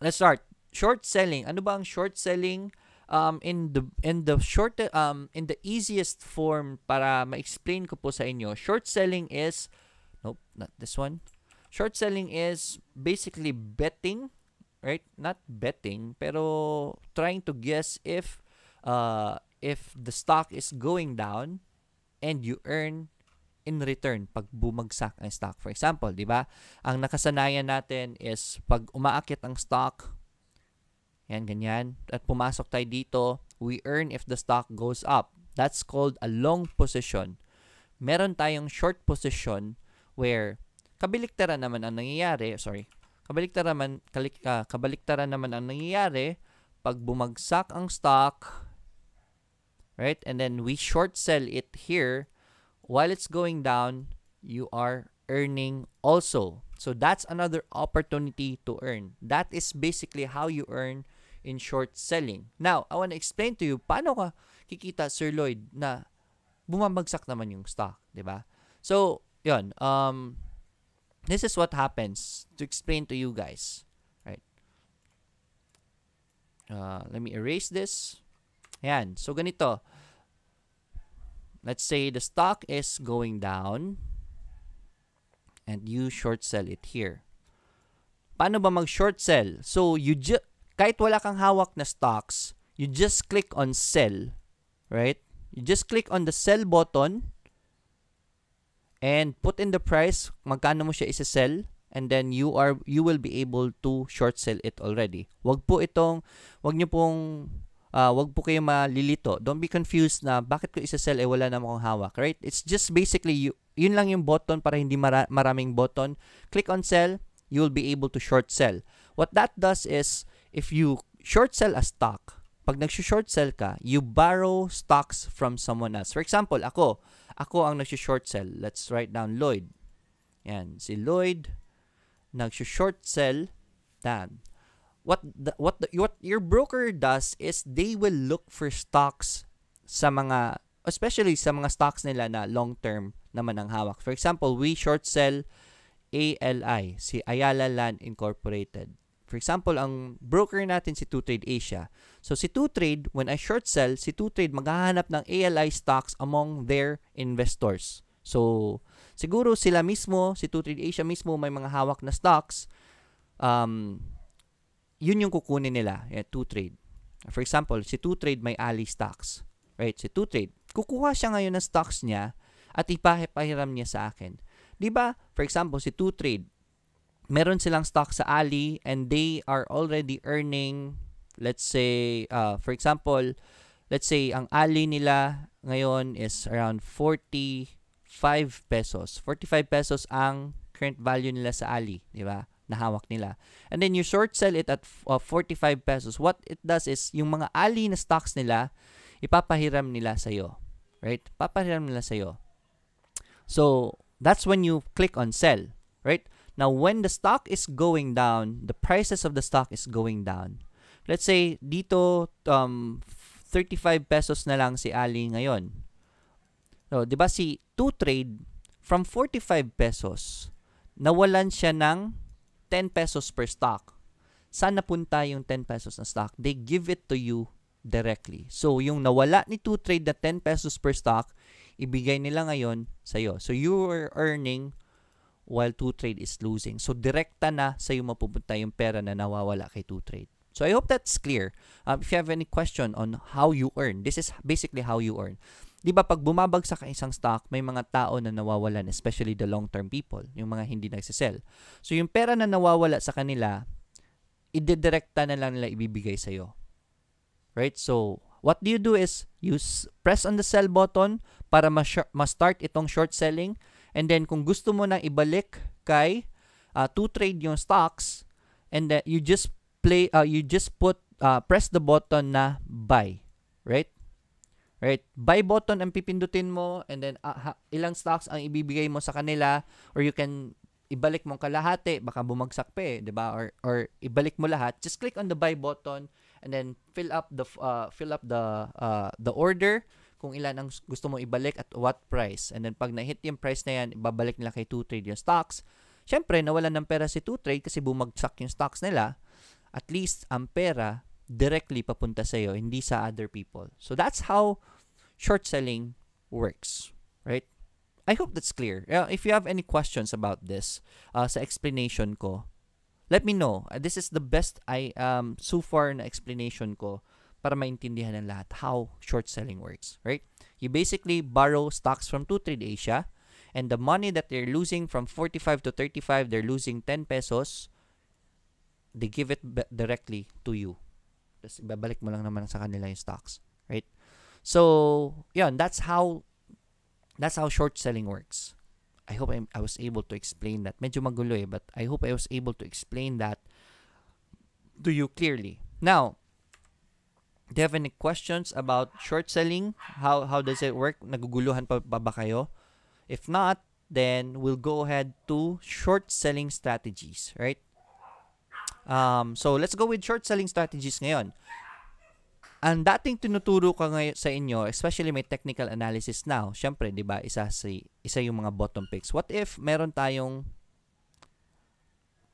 let's start. Short selling. Ano ba ang short selling? Um, in the in the short um in the easiest form para ma-explain ko po sa inyo, short selling is nope, not this one. Short selling is basically betting, right? Not betting, pero trying to guess if uh if the stock is going down and you earn in return pag bumagsak ang stock. For example, 'di ba? Ang nakasanayan natin is pag umaakit ang stock, yan ganyan, at pumasok tayo dito, we earn if the stock goes up. That's called a long position. Meron tayong short position where kabaliktaran naman ang nangyayari, sorry, kabaliktaran naman, kalik, uh, kabaliktaran naman ang nangyayari pag bumagsak ang stock, right? And then we short sell it here while it's going down, you are earning also. So that's another opportunity to earn. That is basically how you earn in short selling. Now, I want to explain to you paano ka kikita Sir Lloyd na bumabagsak naman yung stock, 'di ba? So, 'yun. Um this is what happens to explain to you guys, right? Uh, let me erase this. Ayan. So, ganito. Let's say the stock is going down and you short sell it here. Paano ba mag-short sell? So, you ju- kahit wala kang hawak na stocks, you just click on sell, right? You just click on the sell button and put in the price, magkano mo siya isa-sell, and then you are you will be able to short sell it already. Wag po itong wag niyo pong uh, wag po kayo malilito. Don't be confused na bakit ko isa-sell eh wala namang hawak, right? It's just basically you, yun lang yung button para hindi mara- maraming button. Click on sell, you will be able to short sell. What that does is if you short sell a stock, pag nag-short sell ka, you borrow stocks from someone else. For example, ako, ako ang nag-short sell. Let's write down Lloyd. Yan, si Lloyd nag-short sell. Dan what the, what the, what your broker does is they will look for stocks sa mga especially sa mga stocks nila na long term naman ang hawak. For example, we short sell ALI, si Ayala Land Incorporated. For example, ang broker natin si 2Trade Asia. So si 2Trade, when I short sell, si 2Trade maghahanap ng ALI stocks among their investors. So siguro sila mismo, si 2Trade Asia mismo may mga hawak na stocks. Um, yun yung kukunin nila, eh, two trade. For example, si two trade may Ali stocks. Right? Si two trade. Kukuha siya ngayon ng stocks niya at ipahiram niya sa akin. 'Di ba? For example, si two trade meron silang stock sa Ali and they are already earning let's say uh, for example let's say ang Ali nila ngayon is around 45 pesos 45 pesos ang current value nila sa Ali di ba na hawak nila. And then you short sell it at uh, 45 pesos. What it does is yung mga ali na stocks nila ipapahiram nila sa iyo. Right? Papahiram nila sa iyo. So, that's when you click on sell, right? Now, when the stock is going down, the prices of the stock is going down. Let's say dito um 35 pesos na lang si Ali ngayon. So, 'di ba si 2 trade from 45 pesos nawalan siya ng 10 pesos per stock. Saan napunta yung 10 pesos na stock? They give it to you directly. So, yung nawala ni 2Trade na 10 pesos per stock, ibigay nila ngayon sa iyo. So, you are earning while 2Trade is losing. So, direkta na sa iyo mapupunta yung pera na nawawala kay 2Trade. So, I hope that's clear. Um, if you have any question on how you earn, this is basically how you earn. 'Di ba pag bumabagsak ang isang stock, may mga tao na nawawalan, especially the long-term people, yung mga hindi nagsisell. So yung pera na nawawala sa kanila, idedirekta na lang nila ibibigay sa iyo. Right? So, what do you do is you press on the sell button para ma-start itong short selling and then kung gusto mo nang ibalik kay uh, to trade yung stocks and then you just play uh, you just put uh, press the button na buy, right? Right? Buy button ang pipindutin mo and then uh, ha, ilang stocks ang ibibigay mo sa kanila or you can ibalik mo kalahati, baka bumagsak pa eh, 'di ba? Or or ibalik mo lahat. Just click on the buy button and then fill up the uh, fill up the uh, the order kung ilan ang gusto mo ibalik at what price. And then pag na-hit yung price na yan, ibabalik nila kay 2Trade yung stocks. Siyempre, nawalan ng pera si 2Trade kasi bumagsak yung stocks nila. At least, ang pera, directly papunta sa iyo, hindi sa other people. So that's how short selling works, right? I hope that's clear. Uh, if you have any questions about this, uh, sa explanation ko, let me know. Uh, this is the best I um so far na explanation ko para maintindihan ng lahat how short selling works, right? You basically borrow stocks from 2Trade Asia and the money that they're losing from 45 to 35, they're losing 10 pesos, they give it directly to you. Tapos ibabalik mo lang naman sa kanila yung stocks. right? So, yun, that's how that's how short selling works. I hope I, I was able to explain that. Medyo magulo eh, but I hope I was able to explain that to you clearly. Now, do you have any questions about short selling? How how does it work? Naguguluhan pa, pa ba kayo? If not, then we'll go ahead to short selling strategies, right? Um, so let's go with short selling strategies ngayon. Ang dating tinuturo ka ngayon sa inyo, especially may technical analysis now, syempre, 'di ba, isa si isa yung mga bottom picks. What if meron tayong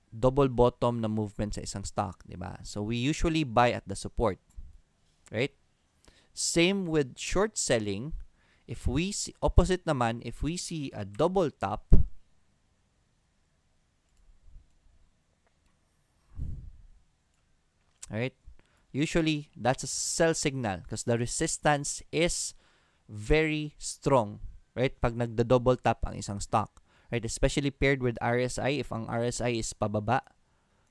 double bottom na movement sa isang stock, 'di ba? So we usually buy at the support. Right? Same with short selling. If we see, opposite naman, if we see a double top, right? Usually, that's a sell signal because the resistance is very strong, right? Pag nagda-double tap ang isang stock, right? Especially paired with RSI, if ang RSI is pababa,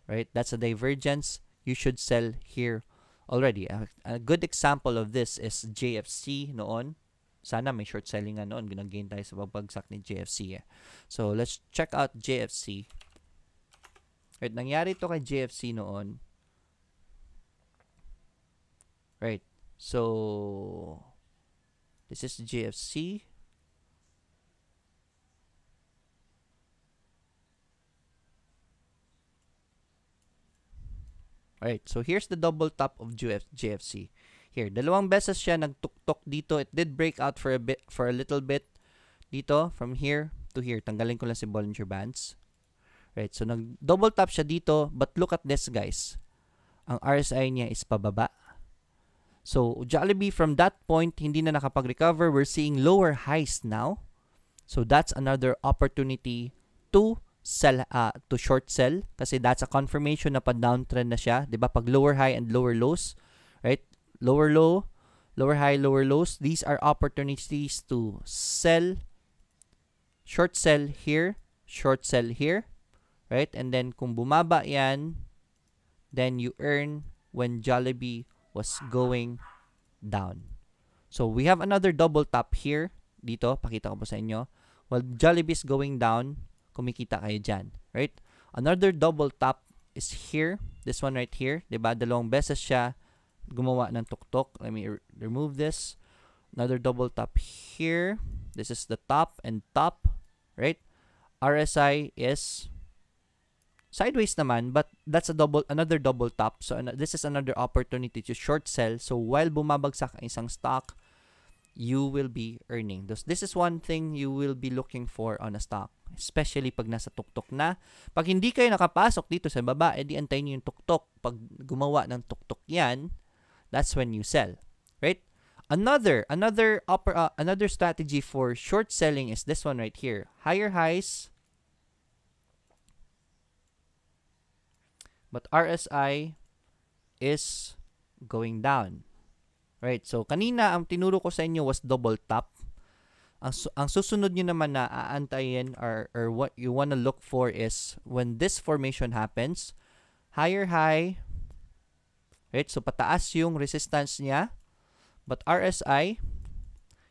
right? That's a divergence. You should sell here already. A, a good example of this is JFC noon. Sana may short selling nga noon. Ginagain tayo sa pagbagsak ni JFC. Eh. So, let's check out JFC. Right, nangyari to kay JFC noon. Right. So, this is JFC. Alright, so here's the double top of GF JFC. Here, dalawang beses siya nagtuktok dito. It did break out for a bit, for a little bit dito, from here to here. Tanggalin ko lang si Bollinger Bands. Right, so nag-double top siya dito, but look at this guys. Ang RSI niya is pababa. So, Jollibee from that point, hindi na nakapag-recover. We're seeing lower highs now. So, that's another opportunity to sell uh, to short sell kasi that's a confirmation na pa downtrend na siya, 'di ba? Pag lower high and lower lows, right? Lower low, lower high, lower lows, these are opportunities to sell short sell here, short sell here, right? And then kung bumaba 'yan, then you earn when Jollibee was going down. So we have another double top here dito, pakita ko po sa inyo. While Jollibee is going down, kumikita kayo dyan. Right? Another double tap is here. This one right here. ba diba? Dalawang beses siya gumawa ng tuktok. Let me remove this. Another double tap here. This is the top and top. Right? RSI is sideways naman but that's a double another double top so this is another opportunity to short sell so while bumabagsak ang isang stock you will be earning this this is one thing you will be looking for on a stock Especially pag nasa tuktok na. Pag hindi kayo nakapasok dito sa baba, edi antayin niyo yung tuktok. Pag gumawa ng tuktok yan, that's when you sell. Right? Another another upper uh, another strategy for short selling is this one right here. Higher highs but RSI is going down. Right? So kanina ang tinuro ko sa inyo was double top. Ang, ang susunod nyo naman na aantayin or, or what you want to look for is when this formation happens, higher high, right? So, pataas yung resistance niya. But RSI,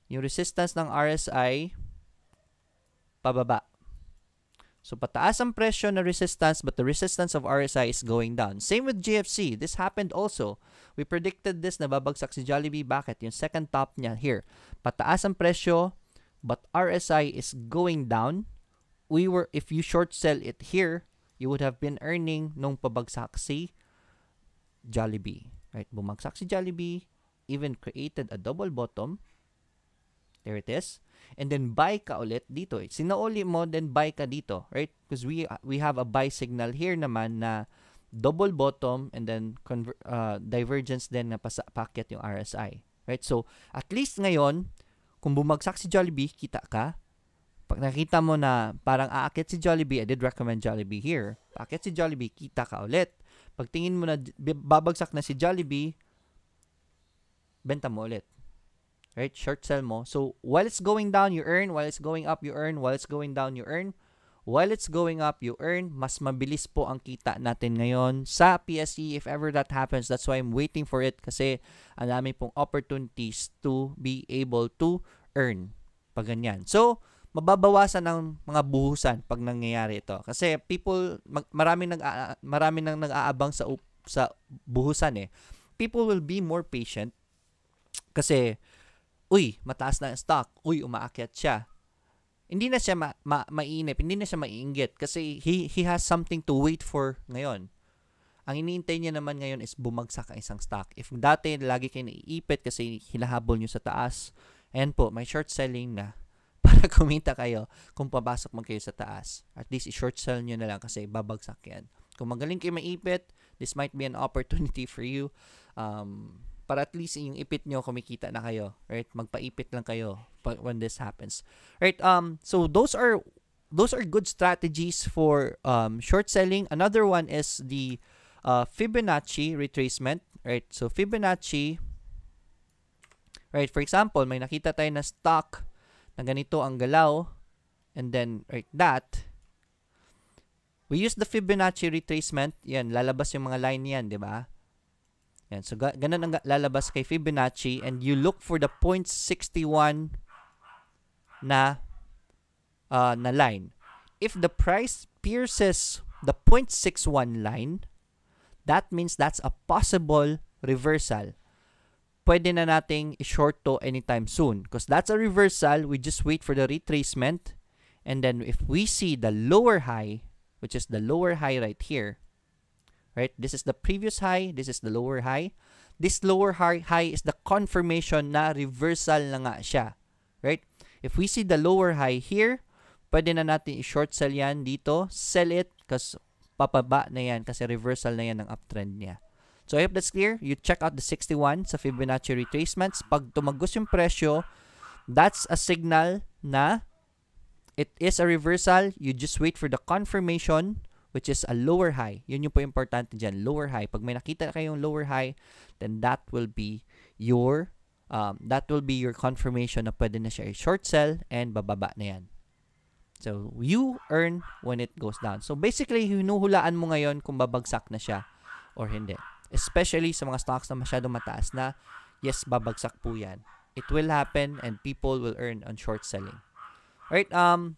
yung resistance ng RSI, pababa. So, pataas ang presyo na resistance, but the resistance of RSI is going down. Same with GFC. This happened also. We predicted this na babagsak si Jollibee. Bakit? Yung second top niya here. Pataas ang presyo, but RSI is going down, we were if you short sell it here, you would have been earning nung pabagsak si Jollibee. Right? Bumagsak si Jollibee, even created a double bottom. There it is. And then buy ka ulit dito. Sinauli mo, then buy ka dito. Right? Because we we have a buy signal here naman na double bottom and then conver- uh, divergence din na packet yung RSI. Right? So, at least ngayon, kung bumagsak si Jollibee, kita ka. Pag nakita mo na parang aakit si Jollibee, I did recommend Jollibee here. Aakit si Jollibee, kita ka ulit. Pag tingin mo na babagsak na si Jollibee, benta mo ulit. Right? Short sell mo. So, while it's going down, you earn. While it's going up, you earn. While it's going down, you earn. while it's going up, you earn, mas mabilis po ang kita natin ngayon sa PSE if ever that happens. That's why I'm waiting for it kasi ang dami pong opportunities to be able to earn pag ganyan. So, mababawasan ng mga buhusan pag nangyayari ito. Kasi people, mag, maraming, nag, maraming nang nag-aabang sa, sa buhusan eh. People will be more patient kasi, uy, mataas na ang stock. Uy, umaakyat siya hindi na siya ma- ma- mainip, hindi na siya maiinggit kasi he, he has something to wait for ngayon. Ang iniintay niya naman ngayon is bumagsak ang isang stock. If dati lagi kayo naiipit kasi hinahabol niyo sa taas, ayan po, may short selling na para kumita kayo kung papasok man kayo sa taas. At least i-short sell niyo na lang kasi babagsak yan. Kung magaling kayo maipit, this might be an opportunity for you. Um, para at least yung ipit nyo kumikita na kayo, right? Magpaipit lang kayo when this happens. Right? Um so those are those are good strategies for um short selling. Another one is the uh, Fibonacci retracement, right? So Fibonacci right, for example, may nakita tayo na stock na ganito ang galaw and then right that we use the Fibonacci retracement, yan, lalabas yung mga line yan, di ba? Yan. So, ga- ganun ang lalabas kay Fibonacci and you look for the 0.61 na uh, na line. If the price pierces the 0.61 line, that means that's a possible reversal. Pwede na nating i-short to anytime soon because that's a reversal. We just wait for the retracement and then if we see the lower high, which is the lower high right here, right? This is the previous high, this is the lower high. This lower high, high is the confirmation na reversal na nga siya, right? If we see the lower high here, pwede na natin i-short sell yan dito, sell it kasi papaba na yan kasi reversal na yan ng uptrend niya. So I hope that's clear. You check out the 61 sa Fibonacci retracements. Pag tumagos yung presyo, that's a signal na it is a reversal. You just wait for the confirmation which is a lower high. Yun yung po importante dyan, lower high. Pag may nakita kayong lower high, then that will be your um, that will be your confirmation na pwede na siya short sell and bababa na yan. So, you earn when it goes down. So, basically, hinuhulaan mo ngayon kung babagsak na siya or hindi. Especially sa mga stocks na masyado mataas na, yes, babagsak po yan. It will happen and people will earn on short selling. Right? Um,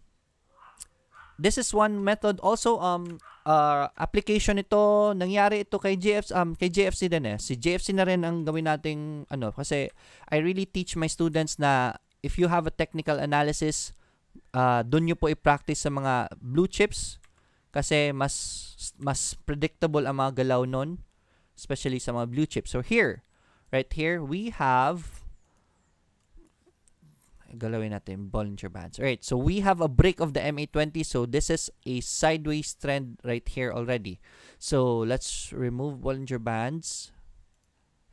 this is one method also um uh, application ito. Nangyari ito kay JFC um kay JFC din eh. Si JFC na rin ang gawin nating ano kasi I really teach my students na if you have a technical analysis uh, doon nyo po i-practice sa mga blue chips. Kasi mas mas predictable ang mga galaw nun especially sa mga blue chips. So here right here we have galawin natin Bollinger Bands. Alright, so we have a break of the MA20. So this is a sideways trend right here already. So let's remove Bollinger Bands.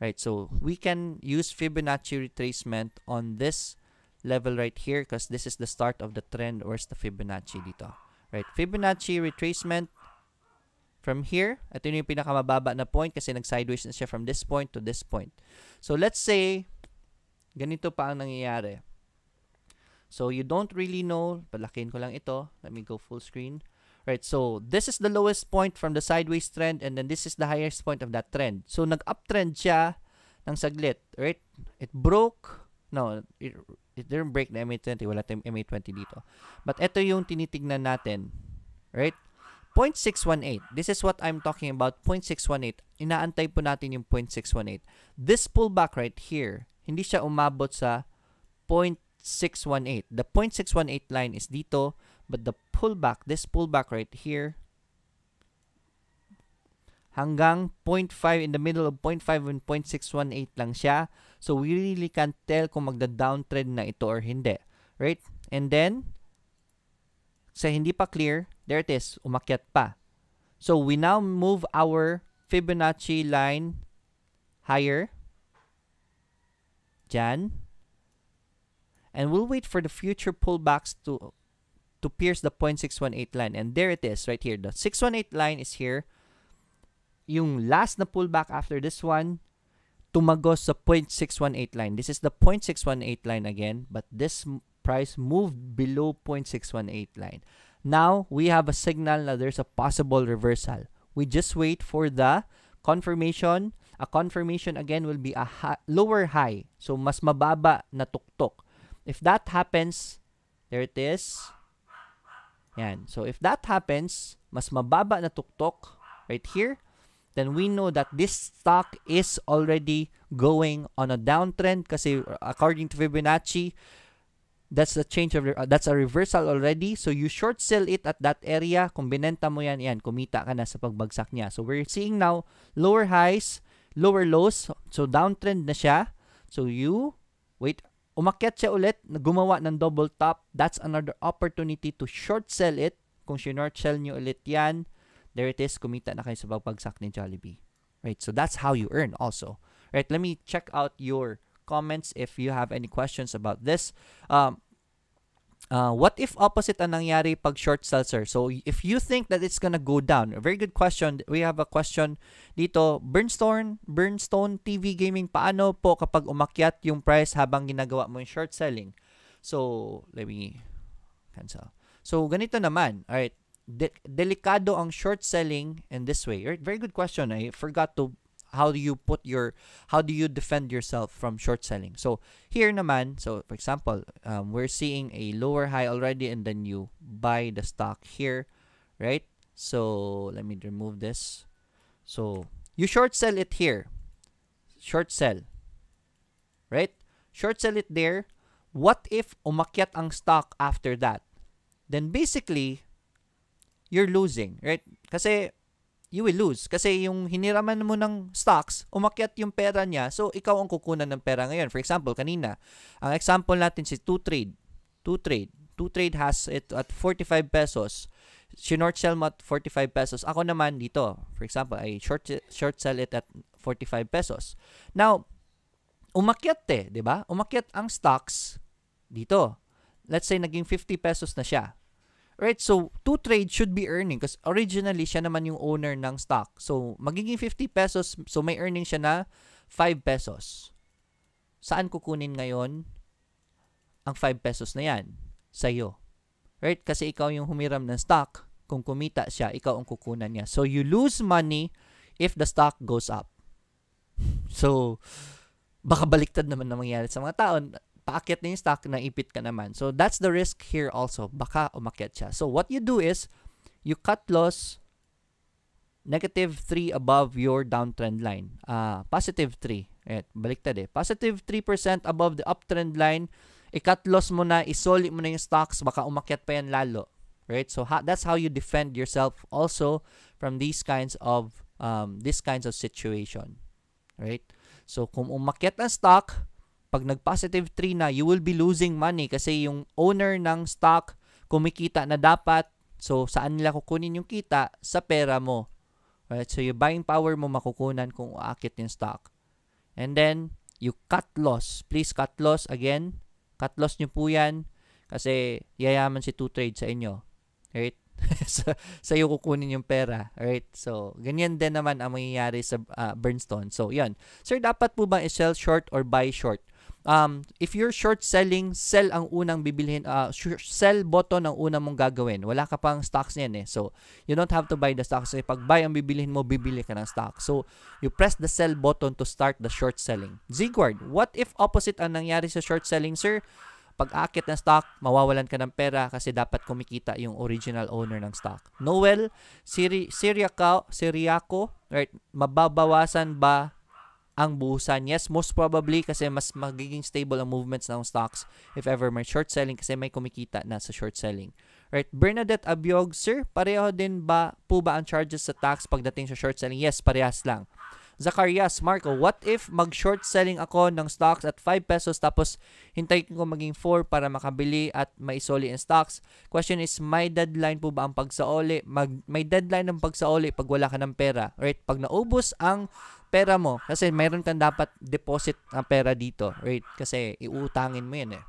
Right, so we can use Fibonacci retracement on this level right here because this is the start of the trend. Where's the Fibonacci dito? Right, Fibonacci retracement from here. Ito yung pinakamababa na point kasi nag-sideways na siya from this point to this point. So let's say, ganito pa ang nangyayari So you don't really know, palakin ko lang ito. Let me go full screen. Right, so this is the lowest point from the sideways trend and then this is the highest point of that trend. So nag-uptrend siya ng saglit, right? It broke, no, it, it didn't break the MA20, wala tayong MA20 dito. But ito yung tinitignan natin, right? 0.618. This is what I'm talking about, 0.618. Inaantay po natin yung 0.618. This pullback right here, hindi siya umabot sa 0. 0.618. The 0.618 line is dito, but the pullback, this pullback right here, hanggang 0.5 in the middle of 0.5 and 0.618 lang siya. So we really can't tell kung magda-downtrend na ito or hindi. Right? And then, sa hindi pa clear, there it is, umakyat pa. So we now move our Fibonacci line higher. Diyan and we'll wait for the future pullbacks to to pierce the 0.618 line and there it is right here the 618 line is here yung last na pullback after this one tumagos sa 0.618 line this is the 0.618 line again but this price moved below 0.618 line Now, we have a signal na there's a possible reversal. We just wait for the confirmation. A confirmation again will be a hi- lower high. So, mas mababa na tuktok. If that happens, there it is. Yan. So, if that happens, mas mababa na tuktok right here, then we know that this stock is already going on a downtrend kasi according to Fibonacci, that's a change of uh, that's a reversal already. So you short sell it at that area. Kung binenta mo yan yan kumita ka na sa pagbagsak niya. So we're seeing now lower highs lower lows. So downtrend na siya. So you wait umakyat siya ulit gumawa ng double top that's another opportunity to short sell it. Kung short sell niyo ulit yan there it is kumita na kayo sa pagbagsak ni Jollibee. Right so that's how you earn also. Right let me check out your comments if you have any questions about this. Um, uh, what if opposite ang nangyari pag short sell, sir? So, if you think that it's gonna go down, very good question. We have a question dito. Burnstone, Burnstone TV Gaming, paano po kapag umakyat yung price habang ginagawa mo yung short selling? So, let me cancel. So, ganito naman. Alright. De- delikado ang short selling in this way. Right? Very good question. I forgot to how do you put your how do you defend yourself from short selling? So here naman so for example um, we're seeing a lower high already and then you buy the stock here right? So let me remove this. So you short sell it here. Short sell right? Short sell it there. What if umakyat ang stock after that? Then basically you're losing right? Kasi you will lose. Kasi yung hiniraman mo ng stocks, umakyat yung pera niya, so ikaw ang kukunan ng pera ngayon. For example, kanina, ang example natin si 2Trade. 2Trade. 2Trade has it at 45 pesos. Short sell mo at 45 pesos. Ako naman dito, for example, I short, short sell it at 45 pesos. Now, umakyat eh, di ba? Umakyat ang stocks dito. Let's say naging 50 pesos na siya. Right? So, two trade should be earning because originally siya naman yung owner ng stock. So, magiging 50 pesos, so may earning siya na 5 pesos. Saan kukunin ngayon ang 5 pesos na yan? Sa'yo. Right? Kasi ikaw yung humiram ng stock. Kung kumita siya, ikaw ang kukunan niya. So, you lose money if the stock goes up. So, baka baliktad naman na mangyari sa mga tao paakyat na yung stock, naipit ka naman. So, that's the risk here also. Baka umakyat siya. So, what you do is, you cut loss negative 3 above your downtrend line. Uh, positive 3. Eh, baliktad eh. Positive 3% above the uptrend line. I-cut loss mo na, isoli mo na yung stocks, baka umakyat pa yan lalo. Right? So, ha- that's how you defend yourself also from these kinds of um, these kinds of situation. Right? So, kung umakyat ang stock, pag nag-positive 3 na, you will be losing money kasi yung owner ng stock kumikita na dapat. So, saan nila kukunin yung kita? Sa pera mo. Right? So, yung buying power mo makukunan kung uakit yung stock. And then, you cut loss. Please cut loss again. Cut loss nyo po yan kasi yayaman si 2Trade sa inyo. Right? sa, sa iyo kukunin yung pera. Right? So, ganyan din naman ang mangyayari sa uh, Burnstone. So, yan. Sir, dapat po ba i-sell short or buy short? Um, if you're short selling, sell ang unang bibilhin, uh, sell button ang unang mong gagawin. Wala ka pang stocks niyan eh. So, you don't have to buy the stocks. Kasi pag buy ang bibilhin mo, bibili ka ng stock. So, you press the sell button to start the short selling. Zigward, what if opposite ang nangyari sa short selling, sir? Pag akit ng stock, mawawalan ka ng pera kasi dapat kumikita yung original owner ng stock. Noel, Siri, Syriaco, Syriaco, right? Mababawasan ba ang buhusan. Yes, most probably kasi mas magiging stable ang movements ng stocks if ever may short selling kasi may kumikita na sa short selling. Right, Bernadette Abiog, sir, pareho din ba po ba ang charges sa tax pagdating sa short selling? Yes, parehas lang. Zacarias, Marco, what if mag-short selling ako ng stocks at 5 pesos tapos hintayin ko maging 4 para makabili at maisoli in stocks? Question is, may deadline po ba ang pagsaoli? Mag, may deadline ng pagsaoli pag wala ka ng pera. Right? Pag naubos ang pera mo, kasi mayroon kang dapat deposit na pera dito, right? Kasi iutangin mo yan eh.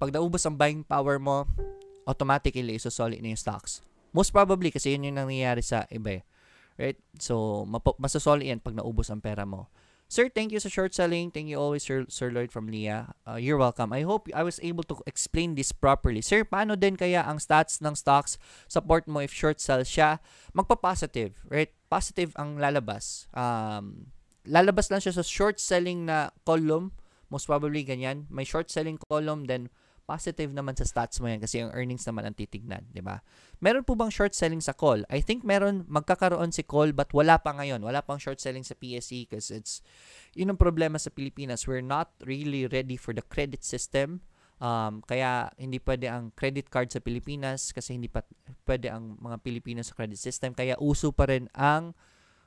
Pag naubos ang buying power mo, automatically isusoli na yung stocks. Most probably, kasi yun yung nangyayari sa iba eh. Right? So, masasoli yan pag naubos ang pera mo. Sir, thank you sa short selling. Thank you always, Sir, Sir Lloyd from Leah. Uh, you're welcome. I hope I was able to explain this properly. Sir, paano din kaya ang stats ng stocks support mo if short sell siya? Magpa-positive, right? Positive ang lalabas. Um, lalabas lang siya sa short selling na column. Most probably ganyan. May short selling column, then positive naman sa stats mo yan kasi yung earnings naman ang titignan, di ba? Meron po bang short selling sa call? I think meron, magkakaroon si call but wala pa ngayon. Wala pang short selling sa PSE because it's, yun ang problema sa Pilipinas. We're not really ready for the credit system. Um, kaya hindi pwede ang credit card sa Pilipinas kasi hindi pa pwede ang mga Pilipino sa credit system. Kaya uso pa rin ang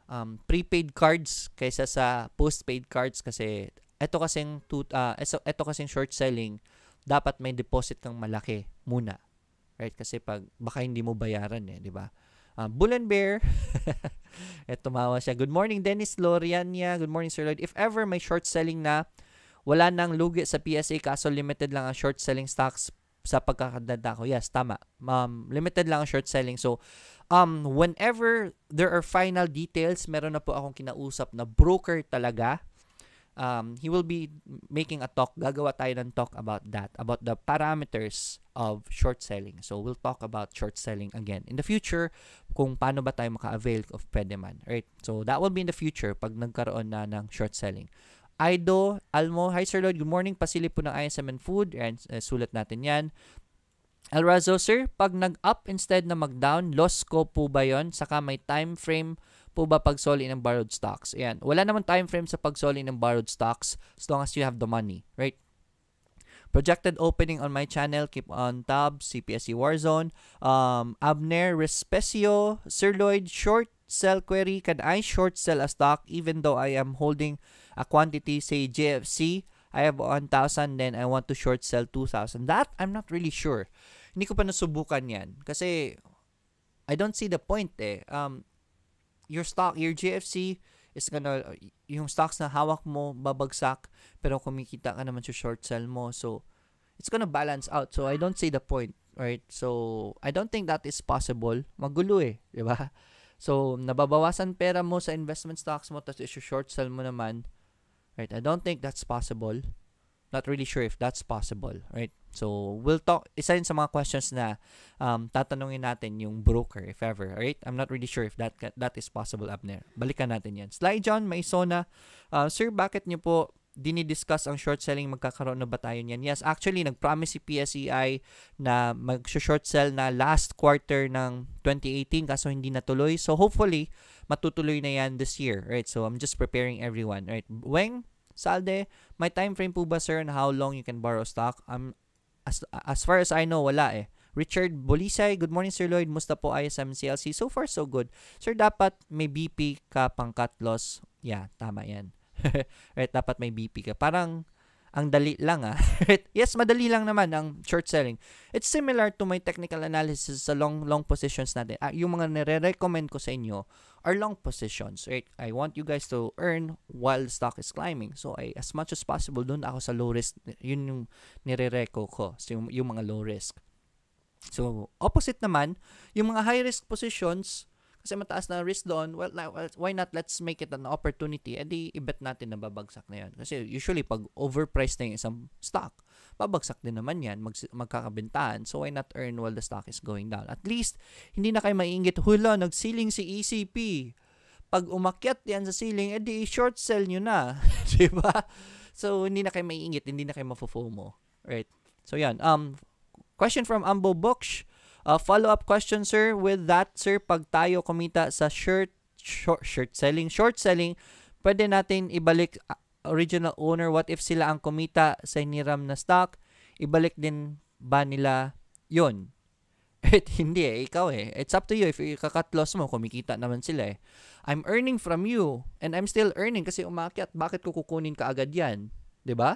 um, prepaid cards kaysa sa postpaid cards kasi ito kasing uh, ito, ito kasing short selling dapat may deposit kang malaki muna. Right? Kasi pag baka hindi mo bayaran eh, di ba? Uh, Bull and Bear. eh, tumawa siya. Good morning, Dennis Loriania. Good morning, Sir Lloyd. If ever may short selling na, wala nang lugi sa PSA kaso limited lang ang short selling stocks sa pagkakadada ko. Yes, tama. Um, limited lang ang short selling. So, um, whenever there are final details, meron na po akong kinausap na broker talaga um, he will be making a talk. Gagawa tayo ng talk about that, about the parameters of short selling. So, we'll talk about short selling again in the future kung paano ba tayo maka-avail of Pedeman. Right? So, that will be in the future pag nagkaroon na ng short selling. Aido, Almo, hi Sir Lloyd, good morning. Pasili po ng ISM and Food. Yan, uh, sulat natin yan. Elrazo, sir, pag nag-up instead na mag-down, loss ko po ba yon? Saka may time frame po ba pagsoli ng borrowed stocks? Ayan. Wala naman time frame sa pagsoli ng borrowed stocks as long as you have the money, right? Projected opening on my channel, keep on tab, CPSC Warzone. Um, Abner Respecio, Sir Lloyd, short sell query. Can I short sell a stock even though I am holding a quantity, say JFC? I have 1,000, then I want to short sell 2,000. That, I'm not really sure. Hindi ko pa nasubukan yan. Kasi, I don't see the point eh. Um, your stock, your GFC is gonna, yung stocks na hawak mo, babagsak, pero kumikita ka naman sa short sell mo. So, it's gonna balance out. So, I don't see the point, right? So, I don't think that is possible. Magulo eh, di ba? So, nababawasan pera mo sa investment stocks mo, tapos short sell mo naman, right? I don't think that's possible. Not really sure if that's possible, right? So, we'll talk, isa yun sa mga questions na um, tatanungin natin yung broker, if ever, right? I'm not really sure if that that is possible, Abner. Balikan natin yan. Sly John, may Sona. Uh, sir, bakit niyo po dinidiscuss ang short selling magkakaroon na ba tayo niyan? Yes, actually, nag-promise si PSEI na mag-short sell na last quarter ng 2018 kaso hindi natuloy. So, hopefully, matutuloy na yan this year, right? So, I'm just preparing everyone, right? Weng, Salde, may time frame po ba sir na how long you can borrow stock? Um, as, as far as I know, wala eh. Richard Bolisay, good morning Sir Lloyd. Musta po ISM CLC? So far, so good. Sir, dapat may BP ka pang cut loss. Yeah, tama yan. right, dapat may BP ka. Parang, ang dali lang ah. yes, madali lang naman ang short selling. It's similar to my technical analysis sa long long positions natin. Ah, yung mga nire-recommend ko sa inyo are long positions. Right? I want you guys to earn while stock is climbing. So, I, as much as possible, doon ako sa low risk. Yun yung nire-reco ko. So, yung, yung mga low risk. So, opposite naman, yung mga high risk positions, kasi mataas na risk doon, well, why not let's make it an opportunity and di i-bet natin na babagsak na yan. Kasi usually pag overpriced na yung isang stock, babagsak din naman yan, mag, magkakabentahan. So why not earn while the stock is going down? At least, hindi na kayo maingit, hula, nagsiling si ECP. Pag umakyat yan sa ceiling, edi short sell nyo na. di ba? So, hindi na kayo maiingit, hindi na kayo mafo-FOMO. Right? So, yan. Um, question from Ambo Books. Uh, follow-up question, sir. With that, sir, pag tayo kumita sa shirt, short, shirt selling, short selling, pwede natin ibalik uh, original owner. What if sila ang kumita sa hiniram na stock? Ibalik din ba nila yon? Et hindi eh, ikaw eh. It's up to you. If ikakat loss mo, kumikita naman sila eh. I'm earning from you and I'm still earning kasi umakyat. Bakit ko kukunin ka agad yan? ba? Diba?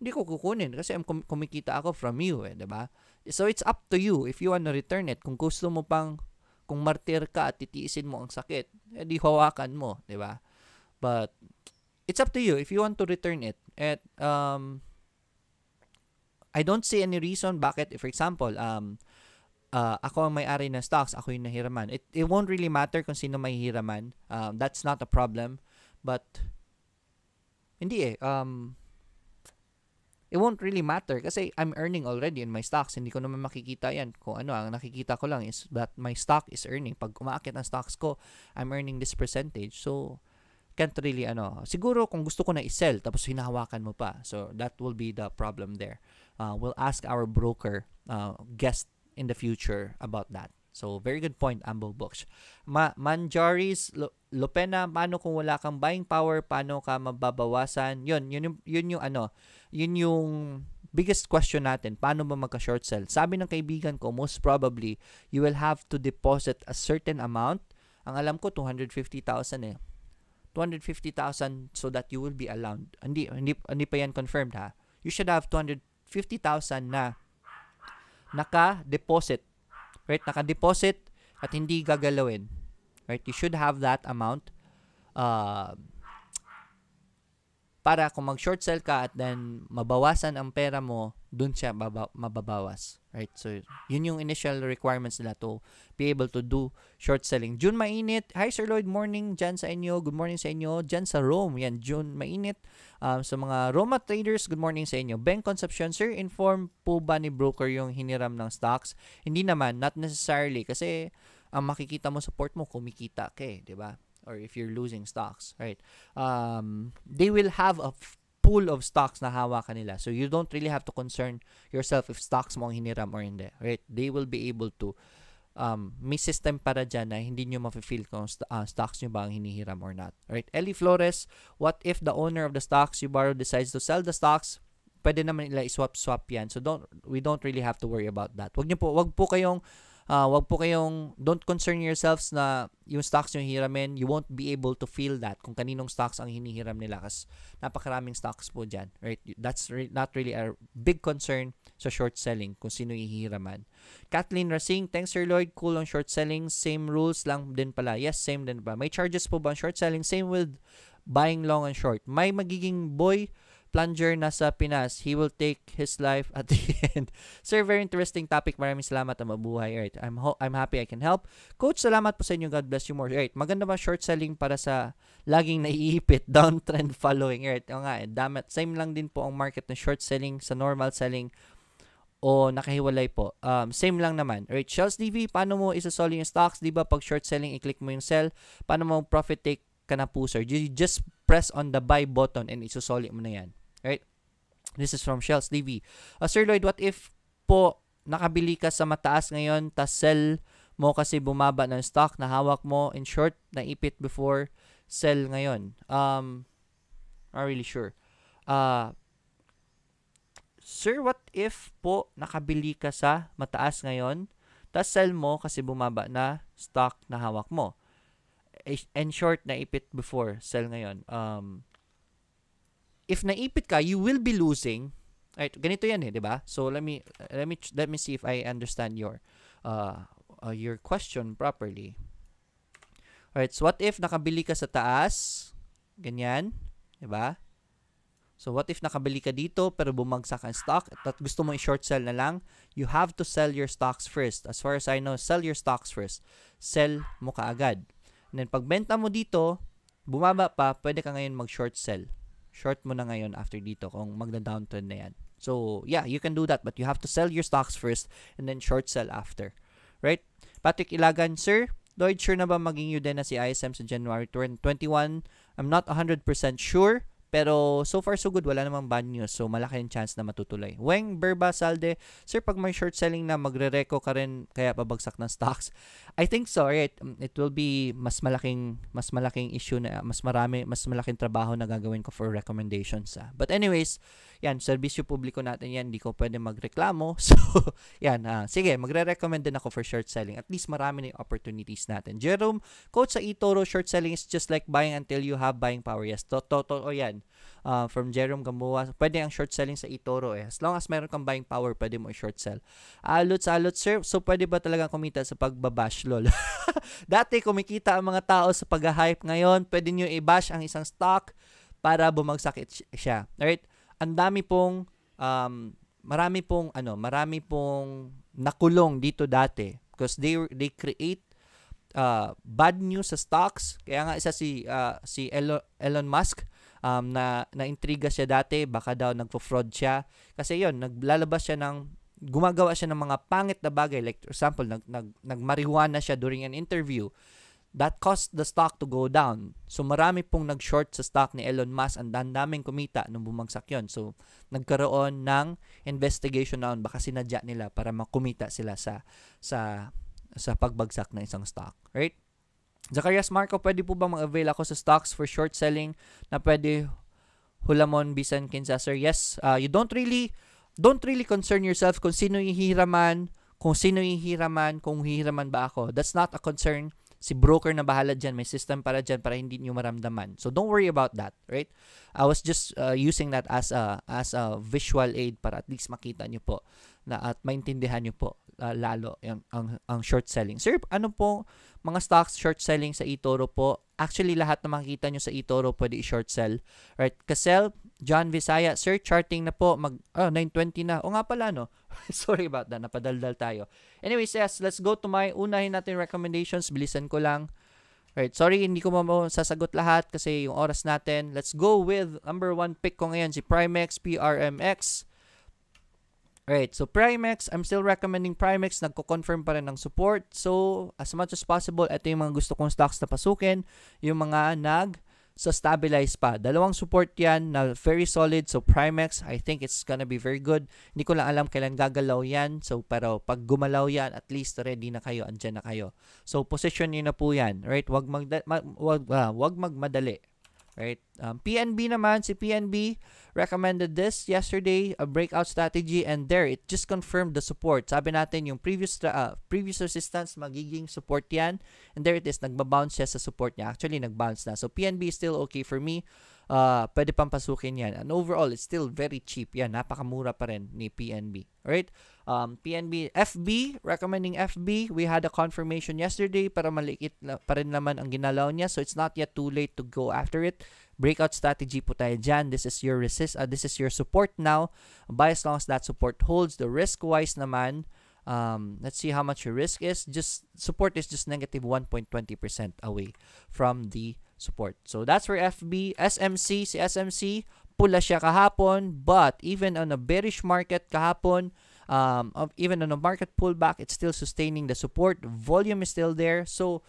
Hindi ko kukunin kasi kum- kumikita ako from you eh, ba? So it's up to you if you want to return it. Kung gusto mo pang kung martir ka at titiisin mo ang sakit, edi hawakan mo, 'di ba? But it's up to you if you want to return it. At um I don't see any reason bakit if for example um uh, ako ang may-ari ng stocks, ako yung nahiraman. It it won't really matter kung sino may hiraman. Um, that's not a problem. But Hindi eh. Um, it won't really matter kasi I'm earning already in my stocks. Hindi ko naman makikita yan. Kung ano, ang nakikita ko lang is that my stock is earning. Pag umaakit ang stocks ko, I'm earning this percentage. So, can't really, ano, siguro kung gusto ko na i-sell, tapos hinahawakan mo pa. So, that will be the problem there. Uh, we'll ask our broker, uh, guest in the future about that. So, very good point, Ambo Books. Ma Manjaris, Lupena, paano kung wala kang buying power, paano ka mababawasan? Yun, yun, yung, yun yung ano, yun yung biggest question natin, paano ba magka-short sell? Sabi ng kaibigan ko, most probably, you will have to deposit a certain amount. Ang alam ko, 250,000 eh. 250,000 so that you will be allowed. Hindi, hindi, hindi pa yan confirmed ha. You should have 250,000 na naka-deposit right? Naka-deposit at hindi gagalawin. Right? You should have that amount uh, para kung mag-short sell ka at then mabawasan ang pera mo, dun siya baba- mababawas. Right? So, yun yung initial requirements nila to be able to do short selling. June mainit. Hi Sir Lloyd, morning dyan sa inyo. Good morning sa inyo. Dyan sa Rome. Yan, June mainit. Um, sa mga Roma traders, good morning sa inyo. Ben Concepcion, Sir, inform po ba ni broker yung hiniram ng stocks? Hindi naman, not necessarily. Kasi ang makikita mo sa port mo, kumikita ka eh, di ba? or if you're losing stocks, right? Um, they will have a pool of stocks na hawakan nila. So you don't really have to concern yourself if stocks mo ang hiniram or hindi, right? They will be able to um, may system para dyan na hindi nyo mafe-feel kung st- uh, stocks nyo ba ang hinihiram or not. Right? Ellie Flores, what if the owner of the stocks you borrow decides to sell the stocks? Pwede naman nila i-swap-swap yan. So don't we don't really have to worry about that. Wag niyo po, wag po kayong uh, wag po kayong, don't concern yourselves na yung stocks yung hiramin, you won't be able to feel that kung kaninong stocks ang hinihiram nila kasi napakaraming stocks po dyan, right? That's re- not really a big concern sa short selling kung sino hihiraman. Kathleen Racing, thanks Sir Lloyd, cool on short selling, same rules lang din pala. Yes, same din pa. May charges po ba on short selling? Same with buying long and short. May magiging boy plunger na sa Pinas. He will take his life at the end. Sir, very interesting topic. Maraming salamat at mabuhay. Right. I'm ho- I'm happy I can help. Coach, salamat po sa inyo. God bless you more. Right. Maganda ba short selling para sa laging naiipit, downtrend following? Right. O nga, eh, damat. Same lang din po ang market ng short selling sa normal selling o nakahiwalay po. Um, same lang naman. Right, Shells DV, paano mo isasoli yung stocks? Di ba pag short selling, i-click mo yung sell. Paano mo profit take ka na po, sir? You just press on the buy button and isusoli mo na yan. Right? This is from Shells TV. Uh, Sir Lloyd, what if po nakabili ka sa mataas ngayon, tas sell mo kasi bumaba ng stock na hawak mo, in short, naipit before, sell ngayon. Um, not really sure. Uh, Sir, what if po nakabili ka sa mataas ngayon, tas sell mo kasi bumaba na stock na hawak mo? In short, naipit before, sell ngayon. Um, if naipit ka, you will be losing. Right, ganito yan eh, 'di ba? So let me let me let me see if I understand your uh, uh your question properly. Alright, so what if nakabili ka sa taas? Ganyan, 'di ba? So what if nakabili ka dito pero bumagsak ang stock at gusto mo i-short sell na lang? You have to sell your stocks first. As far as I know, sell your stocks first. Sell mo kaagad. And then pag benta mo dito, bumaba pa, pwede ka ngayon mag-short sell short mo na ngayon after dito kung magda-downtrend na yan. So, yeah, you can do that but you have to sell your stocks first and then short sell after. Right? Patrick Ilagan, Sir, Lloyd, sure na ba maging yun din na si ISM sa January 2021? I'm not 100% sure pero so far so good, wala namang bad news. So malaki yung chance na matutuloy. Weng Berba Salde, sir pag may short selling na magre-reco ka rin kaya pabagsak ng stocks. I think so, right? It will be mas malaking mas malaking issue na mas marami mas malaking trabaho na gagawin ko for recommendations. Ah. But anyways, yan, serbisyo publiko natin yan, hindi ko pwede magreklamo. So, yan, uh, sige, magre-recommend din ako for short selling. At least marami na yung opportunities natin. Jerome, quote sa eToro, short selling is just like buying until you have buying power. Yes, to, to, to, yan uh, from Jerome Gamboa. Pwede ang short selling sa eToro eh. As long as meron kang buying power, pwede mo i-short sell. Alot sa alot, sir. So, pwede ba talaga kumita sa pagbabash, lol? Dati, kumikita ang mga tao sa pag-hype. Ngayon, pwede nyo i-bash ang isang stock para bumagsak siya. Alright? Ang dami pong, um, marami pong, ano, marami pong nakulong dito dati because they they create uh, bad news sa stocks. Kaya nga isa si uh, si Elon, Elon Musk um, na naintriga siya dati, baka daw nagfo-fraud siya. Kasi yon naglalabas siya ng gumagawa siya ng mga pangit na bagay like for example nag nag nagmarijuana siya during an interview that caused the stock to go down. So marami pong nag-short sa stock ni Elon Musk ang daming kumita nung bumagsak yon. So nagkaroon ng investigation na baka sinadya nila para makumita sila sa sa sa pagbagsak ng isang stock, right? Zacarias Marco, pwede po bang mag-avail ako sa stocks for short selling na pwede Hulamon, Bisan, Kinsa, sir? Yes, uh, you don't really don't really concern yourself kung sino yung hihiraman, kung sino yung hihiraman, kung hihiraman ba ako. That's not a concern si broker na bahala dyan, may system para dyan para hindi niyo maramdaman. So don't worry about that, right? I was just uh, using that as a as a visual aid para at least makita niyo po na at maintindihan niyo po uh, lalo yung, ang, ang short selling. Sir, ano po mga stocks short selling sa eToro po? Actually, lahat na makikita nyo sa eToro pwede i-short sell. Right? Kasel, John Visaya, sir, charting na po. Mag, oh, 9.20 na. O nga pala, no? Sorry about that. Napadaldal tayo. Anyways, yes, let's go to my unahin natin recommendations. Bilisan ko lang. Right, sorry, hindi ko mo sasagot lahat kasi yung oras natin. Let's go with number one pick ko ngayon, si Primex, PRMX. Right, so Primex, I'm still recommending Primex. Nagko-confirm pa rin ng support. So, as much as possible, ito yung mga gusto kong stocks na pasukin. Yung mga nag sa stabilize pa. Dalawang support yan na very solid. So Primex, I think it's gonna be very good. Hindi ko lang alam kailan gagalaw yan. So pero pag gumalaw yan, at least ready na kayo, andyan na kayo. So position niyo na po yan, right? Wag mag wag, uh, wag magmadali. Right? Um, PNB naman, si PNB recommended this yesterday, a breakout strategy, and there, it just confirmed the support. Sabi natin, yung previous uh, previous resistance, magiging support yan. And there it is, nagbabounce siya sa support niya. Actually, nagbounce na. So, PNB is still okay for me uh, pwede pang pasukin yan. And overall, it's still very cheap. Yan, napakamura pa rin ni PNB. Alright? Um, PNB, FB, recommending FB. We had a confirmation yesterday para maliit na, pa rin naman ang ginalaw niya. So, it's not yet too late to go after it. Breakout strategy po tayo dyan. This is your resist, uh, this is your support now. Buy as long as that support holds. The risk-wise naman, um, let's see how much your risk is. Just support is just negative 1.20% away from the support. So that's for FB. SMC, si SMC, pula siya kahapon, but even on a bearish market kahapon, um, even on a market pullback, it's still sustaining the support. Volume is still there. So,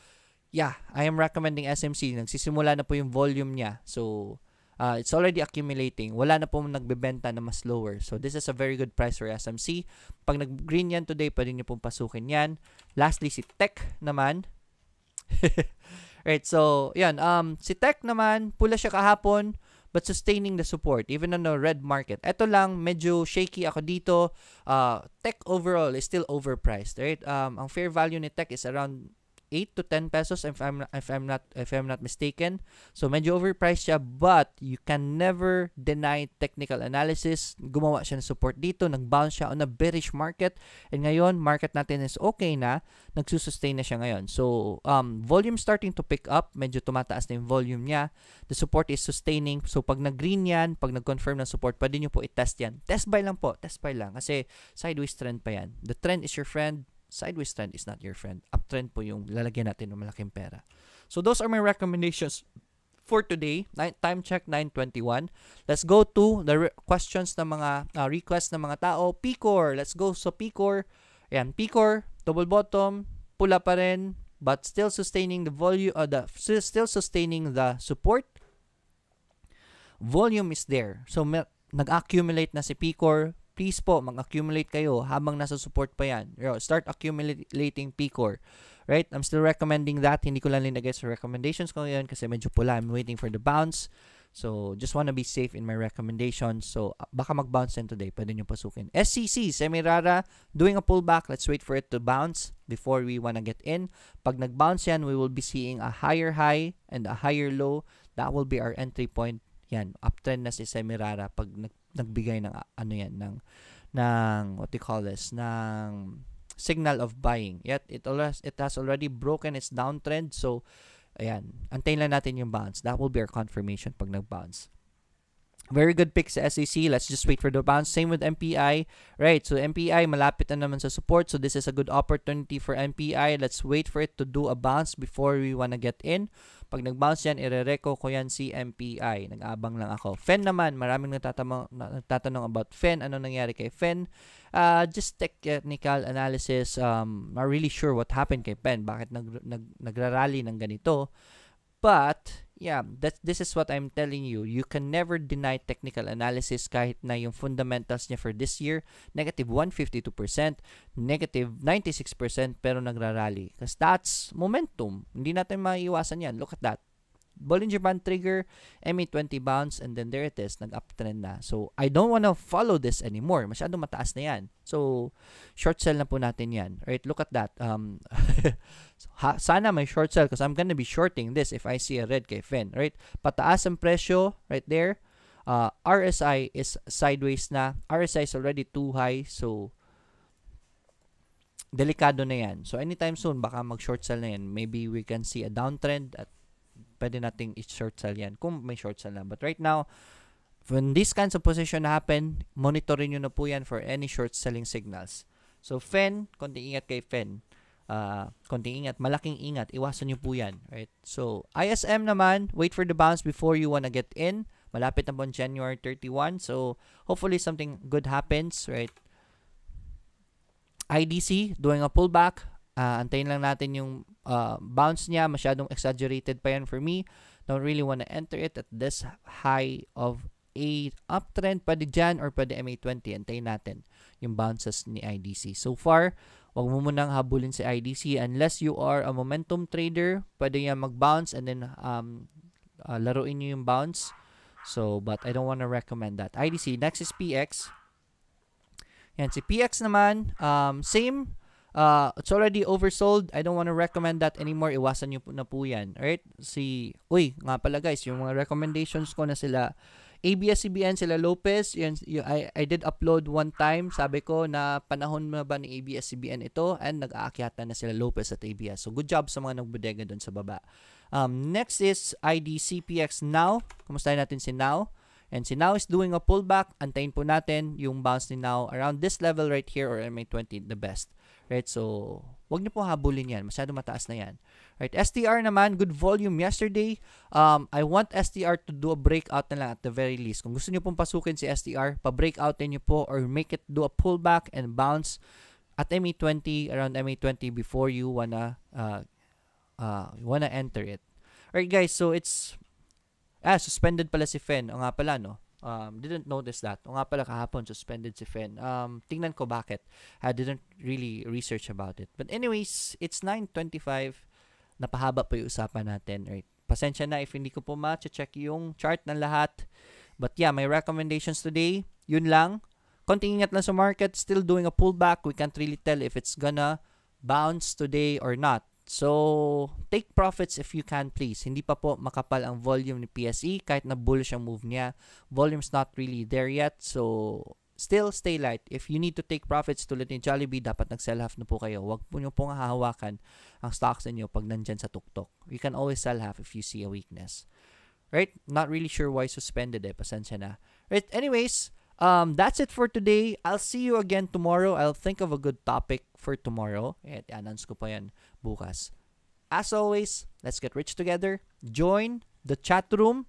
yeah, I am recommending SMC. Nagsisimula na po yung volume niya. So, uh, it's already accumulating. Wala na po nagbebenta na mas lower. So, this is a very good price for SMC. Pag nag-green yan today, pwede nyo pong pasukin yan. Lastly, si Tech naman. Right, so, yan. Um, si Tech naman, pula siya kahapon, but sustaining the support, even on the red market. Ito lang, medyo shaky ako dito. Uh, tech overall is still overpriced, right? Um, ang fair value ni Tech is around 8 to 10 pesos if I'm if I'm not if I'm not mistaken. So medyo overpriced siya but you can never deny technical analysis. Gumawa siya ng support dito, nag-bounce siya on a bearish market and ngayon market natin is okay na, nagsusustain na siya ngayon. So um volume starting to pick up, medyo tumataas na yung volume niya. The support is sustaining. So pag nag-green yan, pag nag-confirm ng support, pwede niyo po i-test yan. Test buy lang po, test buy lang kasi sideways trend pa yan. The trend is your friend sideways trend is not your friend. Uptrend po yung lalagyan natin ng malaking pera. So those are my recommendations for today. Time check 9:21. Let's go to the questions ng mga uh, requests ng mga tao. Picor, let's go so Picor. Ayan, Picor, double bottom, pula pa rin, but still sustaining the volume uh, the still sustaining the support. Volume is there. So nag-accumulate na si Picor please po, mag-accumulate kayo habang nasa support pa yan. Start accumulating PCOR. Right? I'm still recommending that. Hindi ko lang linagay sa recommendations ko ngayon kasi medyo pula. I'm waiting for the bounce. So, just wanna be safe in my recommendations. So, baka mag-bounce din today. Pwede nyo pasukin. SCC, Semirara, doing a pullback. Let's wait for it to bounce before we wanna get in. Pag nag-bounce yan, we will be seeing a higher high and a higher low. That will be our entry point. Yan, uptrend na si Semirara pag nag nagbigay ng ano yan ng ng what you call this ng signal of buying. Yet it already it has already broken its downtrend. So ayan antayin lang natin yung bounce that will be our confirmation pag nag-bounce Very good pick sa SEC. Let's just wait for the bounce. Same with MPI. Right, so MPI malapit na naman sa support. So this is a good opportunity for MPI. Let's wait for it to do a bounce before we wanna get in. Pag nag-bounce yan, ire-reco ko yan si MPI. Nag-abang lang ako. FEN naman, maraming nagtatanong, nagtatanong about FEN. Ano nangyari kay FEN? Uh, just technical analysis. Um, not really sure what happened kay FEN. Bakit nag, nag, nagrarally ng ganito. But, yeah, that this is what I'm telling you. You can never deny technical analysis kahit na yung fundamentals niya for this year, negative 152%, negative 96%, pero nagrarally. Because that's momentum. Hindi natin maiiwasan yan. Look at that. Bollinger Band trigger, MA20 bounce, and then there it is, nag-uptrend na. So, I don't wanna follow this anymore. Masyado mataas na yan. So, short sell na po natin yan. Right? Look at that. Um, ha, sana may short sell because I'm gonna be shorting this if I see a red kay Fen. Right? Pataas ang presyo right there. Uh, RSI is sideways na. RSI is already too high. So, delikado na yan. So, anytime soon, baka mag-short sell na yan. Maybe we can see a downtrend at pwede nating i-short sell yan kung may short sell na. But right now, when these kinds of position happen, monitorin nyo na po yan for any short selling signals. So, FEN, konting ingat kay FEN. Uh, konting ingat, malaking ingat, iwasan nyo po yan. Right? So, ISM naman, wait for the bounce before you wanna get in. Malapit na po January 31. So, hopefully something good happens. Right? IDC, doing a pullback. Uh, antayin lang natin yung uh, bounce niya. Masyadong exaggerated pa yan for me. Don't really want to enter it at this high of a uptrend. Pwede dyan or pwede MA20. Antayin natin yung bounces ni IDC. So far, wag mo munang habulin si IDC unless you are a momentum trader. Pwede yan mag-bounce and then um, uh, laruin nyo yung bounce. So, but I don't want to recommend that. IDC. Next is PX. Yan, si PX naman, um, same uh, it's already oversold. I don't want to recommend that anymore. Iwasan nyo na po yan. Alright? Si, uy, nga pala guys, yung mga recommendations ko na sila, ABS-CBN, sila Lopez, yun, yun, I, I did upload one time, sabi ko na panahon na ba ni ABS-CBN ito and nag-aakyatan na sila Lopez at ABS. So, good job sa mga nagbudega dun sa baba. Um, next is IDCPX Now. Kumustahin natin si Now. And si Now is doing a pullback. Antayin po natin yung bounce ni Now around this level right here or MA20 the best. Right? So, wag niyo po habulin yan. Masyado mataas na yan. Right? STR naman, good volume yesterday. Um, I want STR to do a breakout na lang at the very least. Kung gusto niyo pong pasukin si STR, pa-breakout niyo po or make it do a pullback and bounce at MA20, around MA20 before you wanna uh, uh, wanna enter it. Alright guys, so it's ah, suspended pala si Fen. O nga pala, no? Um, didn't notice that. O nga pala kahapon, suspended si Fen. Um, tingnan ko bakit. I didn't really research about it. But anyways, it's 9.25. Napahaba pa yung usapan natin. Right? Pasensya na if hindi ko po ma-check yung chart ng lahat. But yeah, my recommendations today, yun lang. Konting ingat lang sa market. Still doing a pullback. We can't really tell if it's gonna bounce today or not. So, take profits if you can please. Hindi pa po makapal ang volume ni PSE kahit na bullish ang move niya. Volume's not really there yet. So, still stay light. If you need to take profits tulad ni Jollibee, dapat nag-sell half na po kayo. Huwag po nyo pong hahawakan ang stocks ninyo pag nandyan sa tuktok. You can always sell half if you see a weakness. Right? Not really sure why suspended eh. Pasensya na. Right? Anyways, Um, that's it for today. I'll see you again tomorrow. I'll think of a good topic for tomorrow. At announce ko pa yan bukas. As always, let's get rich together. Join the chat room,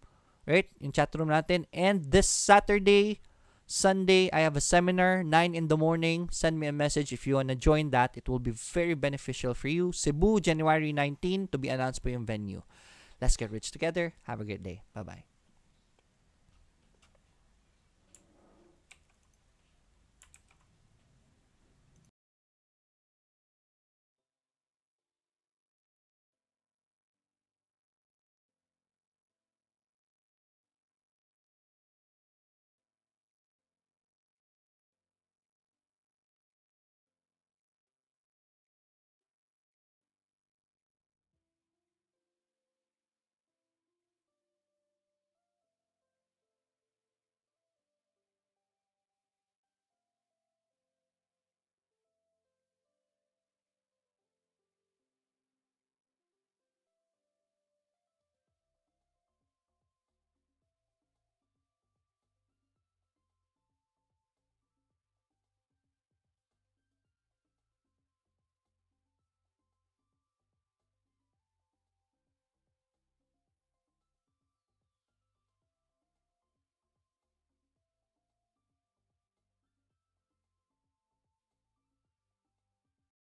right? In chat room natin. And this Saturday, Sunday, I have a seminar, 9 in the morning. Send me a message if you want to join that. It will be very beneficial for you. Cebu, January 19, to be announced po yung venue. Let's get rich together. Have a great day. Bye-bye.